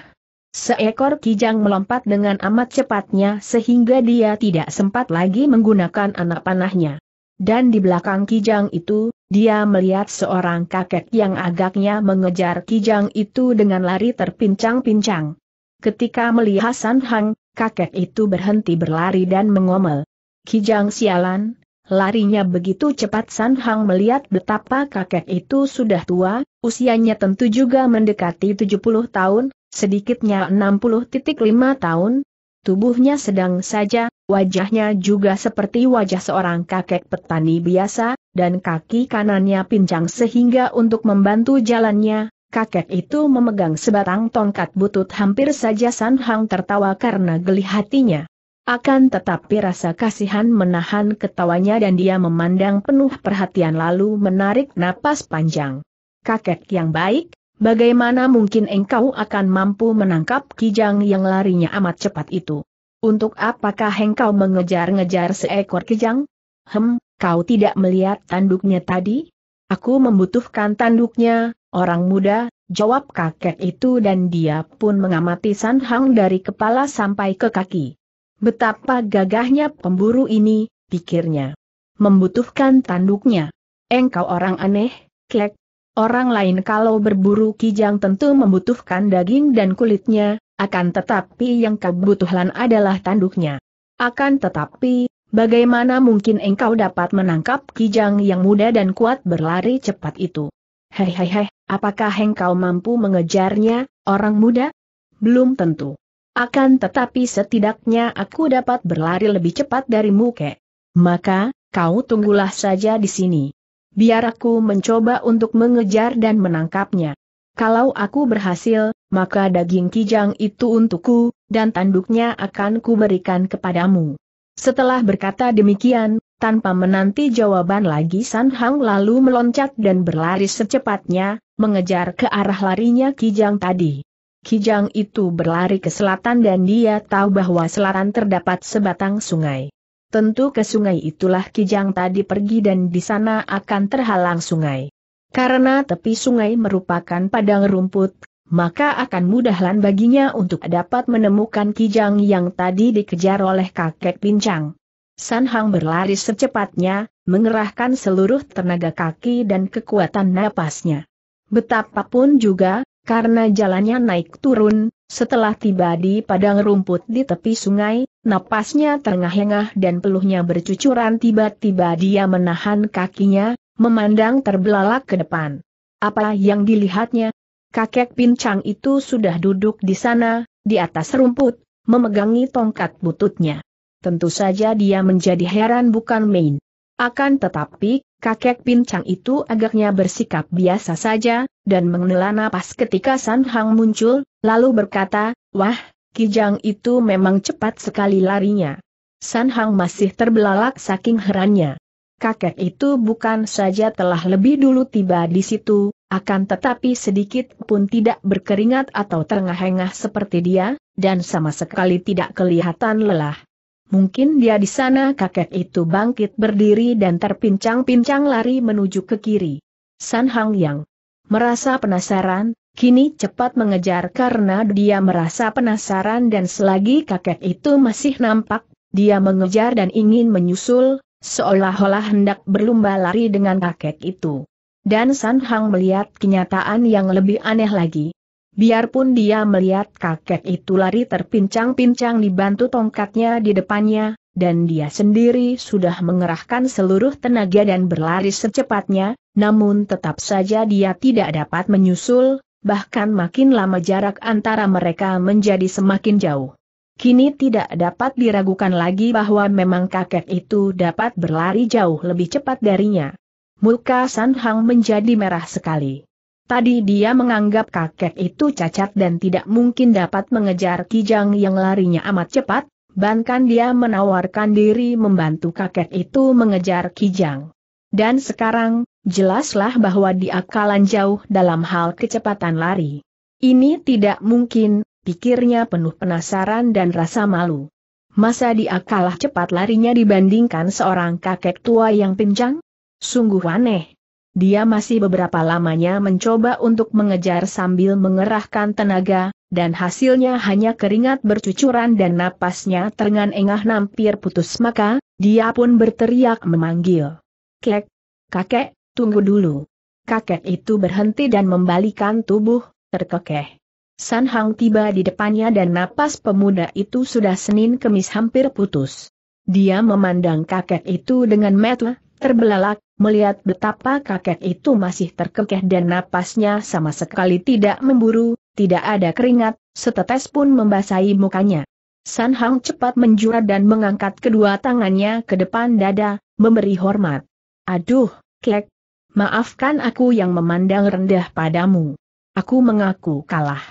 Seekor kijang melompat dengan amat cepatnya sehingga dia tidak sempat lagi menggunakan anak panahnya. Dan di belakang kijang itu, dia melihat seorang kakek yang agaknya mengejar kijang itu dengan lari terpincang-pincang. Ketika melihat San Hang, kakek itu berhenti berlari dan mengomel. Kijang sialan, larinya begitu cepat San Hang melihat betapa kakek itu sudah tua, usianya tentu juga mendekati 70 tahun, sedikitnya 60.5 tahun. Tubuhnya sedang saja, wajahnya juga seperti wajah seorang kakek petani biasa, dan kaki kanannya pincang sehingga untuk membantu jalannya, kakek itu memegang sebatang tongkat butut hampir saja San Hang tertawa karena geli hatinya. Akan tetapi rasa kasihan menahan ketawanya dan dia memandang penuh perhatian lalu menarik napas panjang. Kakek yang baik, bagaimana mungkin engkau akan mampu menangkap kijang yang larinya amat cepat itu? Untuk apakah engkau mengejar-ngejar seekor kijang? Hem, kau tidak melihat tanduknya tadi? Aku membutuhkan tanduknya, orang muda, jawab kakek itu dan dia pun mengamati San Hang dari kepala sampai ke kaki. Betapa gagahnya pemburu ini, pikirnya. Membutuhkan tanduknya. Engkau orang aneh, klek. Orang lain kalau berburu kijang tentu membutuhkan daging dan kulitnya, akan tetapi yang kebutuhan adalah tanduknya. Akan tetapi, bagaimana mungkin engkau dapat menangkap kijang yang muda dan kuat berlari cepat itu? Hei apakah engkau mampu mengejarnya, orang muda? Belum tentu. Akan tetapi setidaknya aku dapat berlari lebih cepat darimu kek. Maka, kau tunggulah saja di sini. Biar aku mencoba untuk mengejar dan menangkapnya. Kalau aku berhasil, maka daging kijang itu untukku, dan tanduknya akan kuberikan kepadamu. Setelah berkata demikian, tanpa menanti jawaban lagi San Hang lalu meloncat dan berlari secepatnya, mengejar ke arah larinya kijang tadi. Kijang itu berlari ke selatan dan dia tahu bahwa selatan terdapat sebatang sungai. Tentu ke sungai itulah Kijang tadi pergi dan di sana akan terhalang sungai. Karena tepi sungai merupakan padang rumput, maka akan mudahlah baginya untuk dapat menemukan Kijang yang tadi dikejar oleh kakek pincang. San Hang berlari secepatnya, mengerahkan seluruh tenaga kaki dan kekuatan napasnya. Betapapun juga, karena jalannya naik turun, setelah tiba di padang rumput di tepi sungai, napasnya terengah-engah dan peluhnya bercucuran tiba-tiba dia menahan kakinya, memandang terbelalak ke depan. Apa yang dilihatnya? Kakek pincang itu sudah duduk di sana, di atas rumput, memegangi tongkat bututnya. Tentu saja dia menjadi heran bukan main. Akan tetapi, kakek pincang itu agaknya bersikap biasa saja, dan menghela napas ketika San Hang muncul, lalu berkata, Wah, Kijang itu memang cepat sekali larinya. San Hang masih terbelalak saking herannya. Kakek itu bukan saja telah lebih dulu tiba di situ, akan tetapi sedikit pun tidak berkeringat atau terengah-engah seperti dia, dan sama sekali tidak kelihatan lelah. Mungkin dia di sana kakek itu bangkit berdiri dan terpincang-pincang lari menuju ke kiri. San Hang yang merasa penasaran, kini cepat mengejar karena dia merasa penasaran dan selagi kakek itu masih nampak, dia mengejar dan ingin menyusul, seolah-olah hendak berlumba lari dengan kakek itu. Dan San Hang melihat kenyataan yang lebih aneh lagi. Biarpun dia melihat kakek itu lari terpincang-pincang dibantu tongkatnya di depannya, dan dia sendiri sudah mengerahkan seluruh tenaga dan berlari secepatnya, namun tetap saja dia tidak dapat menyusul, bahkan makin lama jarak antara mereka menjadi semakin jauh. Kini tidak dapat diragukan lagi bahwa memang kakek itu dapat berlari jauh lebih cepat darinya. Muka San Hang menjadi merah sekali. Tadi dia menganggap kakek itu cacat dan tidak mungkin dapat mengejar Kijang yang larinya amat cepat, bahkan dia menawarkan diri membantu kakek itu mengejar Kijang. Dan sekarang, jelaslah bahwa dia kalah jauh dalam hal kecepatan lari. Ini tidak mungkin, pikirnya penuh penasaran dan rasa malu. Masa dia kalah cepat larinya dibandingkan seorang kakek tua yang pincang? Sungguh aneh. Dia masih beberapa lamanya mencoba untuk mengejar sambil mengerahkan tenaga, dan hasilnya hanya keringat bercucuran dan napasnya terengan-engah nampir putus maka, dia pun berteriak memanggil. Kek, kakek, tunggu dulu. Kakek itu berhenti dan membalikan tubuh, terkekeh. San Hang tiba di depannya dan napas pemuda itu sudah senin kemis hampir putus. Dia memandang kakek itu dengan mata terbelalak, melihat betapa kakek itu masih terkekeh dan napasnya sama sekali tidak memburu, tidak ada keringat, setetes pun membasahi mukanya. San Hang cepat menjura dan mengangkat kedua tangannya ke depan dada, memberi hormat. Aduh, kek, maafkan aku yang memandang rendah padamu. Aku mengaku kalah.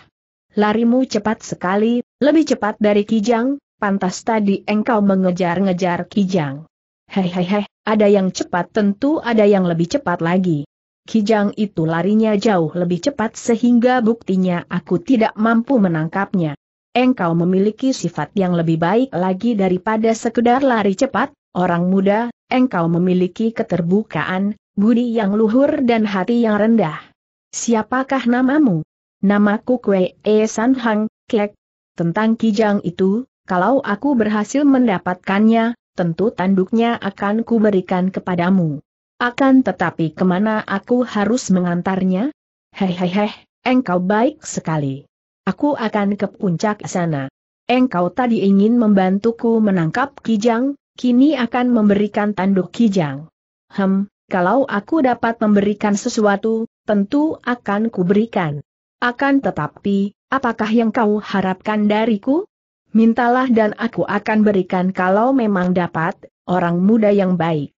Larimu cepat sekali, lebih cepat dari Kijang, pantas tadi engkau mengejar-ngejar Kijang. Hei hei hei, ada yang cepat tentu ada yang lebih cepat lagi. Kijang itu larinya jauh lebih cepat sehingga buktinya aku tidak mampu menangkapnya. Engkau memiliki sifat yang lebih baik lagi daripada sekedar lari cepat, orang muda, engkau memiliki keterbukaan, budi yang luhur dan hati yang rendah. Siapakah namamu? Namaku Kwe E San Hang, Kek. Tentang Kijang itu, kalau aku berhasil mendapatkannya, tentu tanduknya akan kuberikan kepadamu. Akan tetapi ke mana aku harus mengantarnya? Hehehe, engkau baik sekali. Aku akan ke puncak sana. Engkau tadi ingin membantuku menangkap Kijang, kini akan memberikan tanduk Kijang. Hem, kalau aku dapat memberikan sesuatu, tentu akan kuberikan. Akan tetapi, apakah yang kau harapkan dariku? Mintalah dan aku akan berikan kalau memang dapat, orang muda yang baik.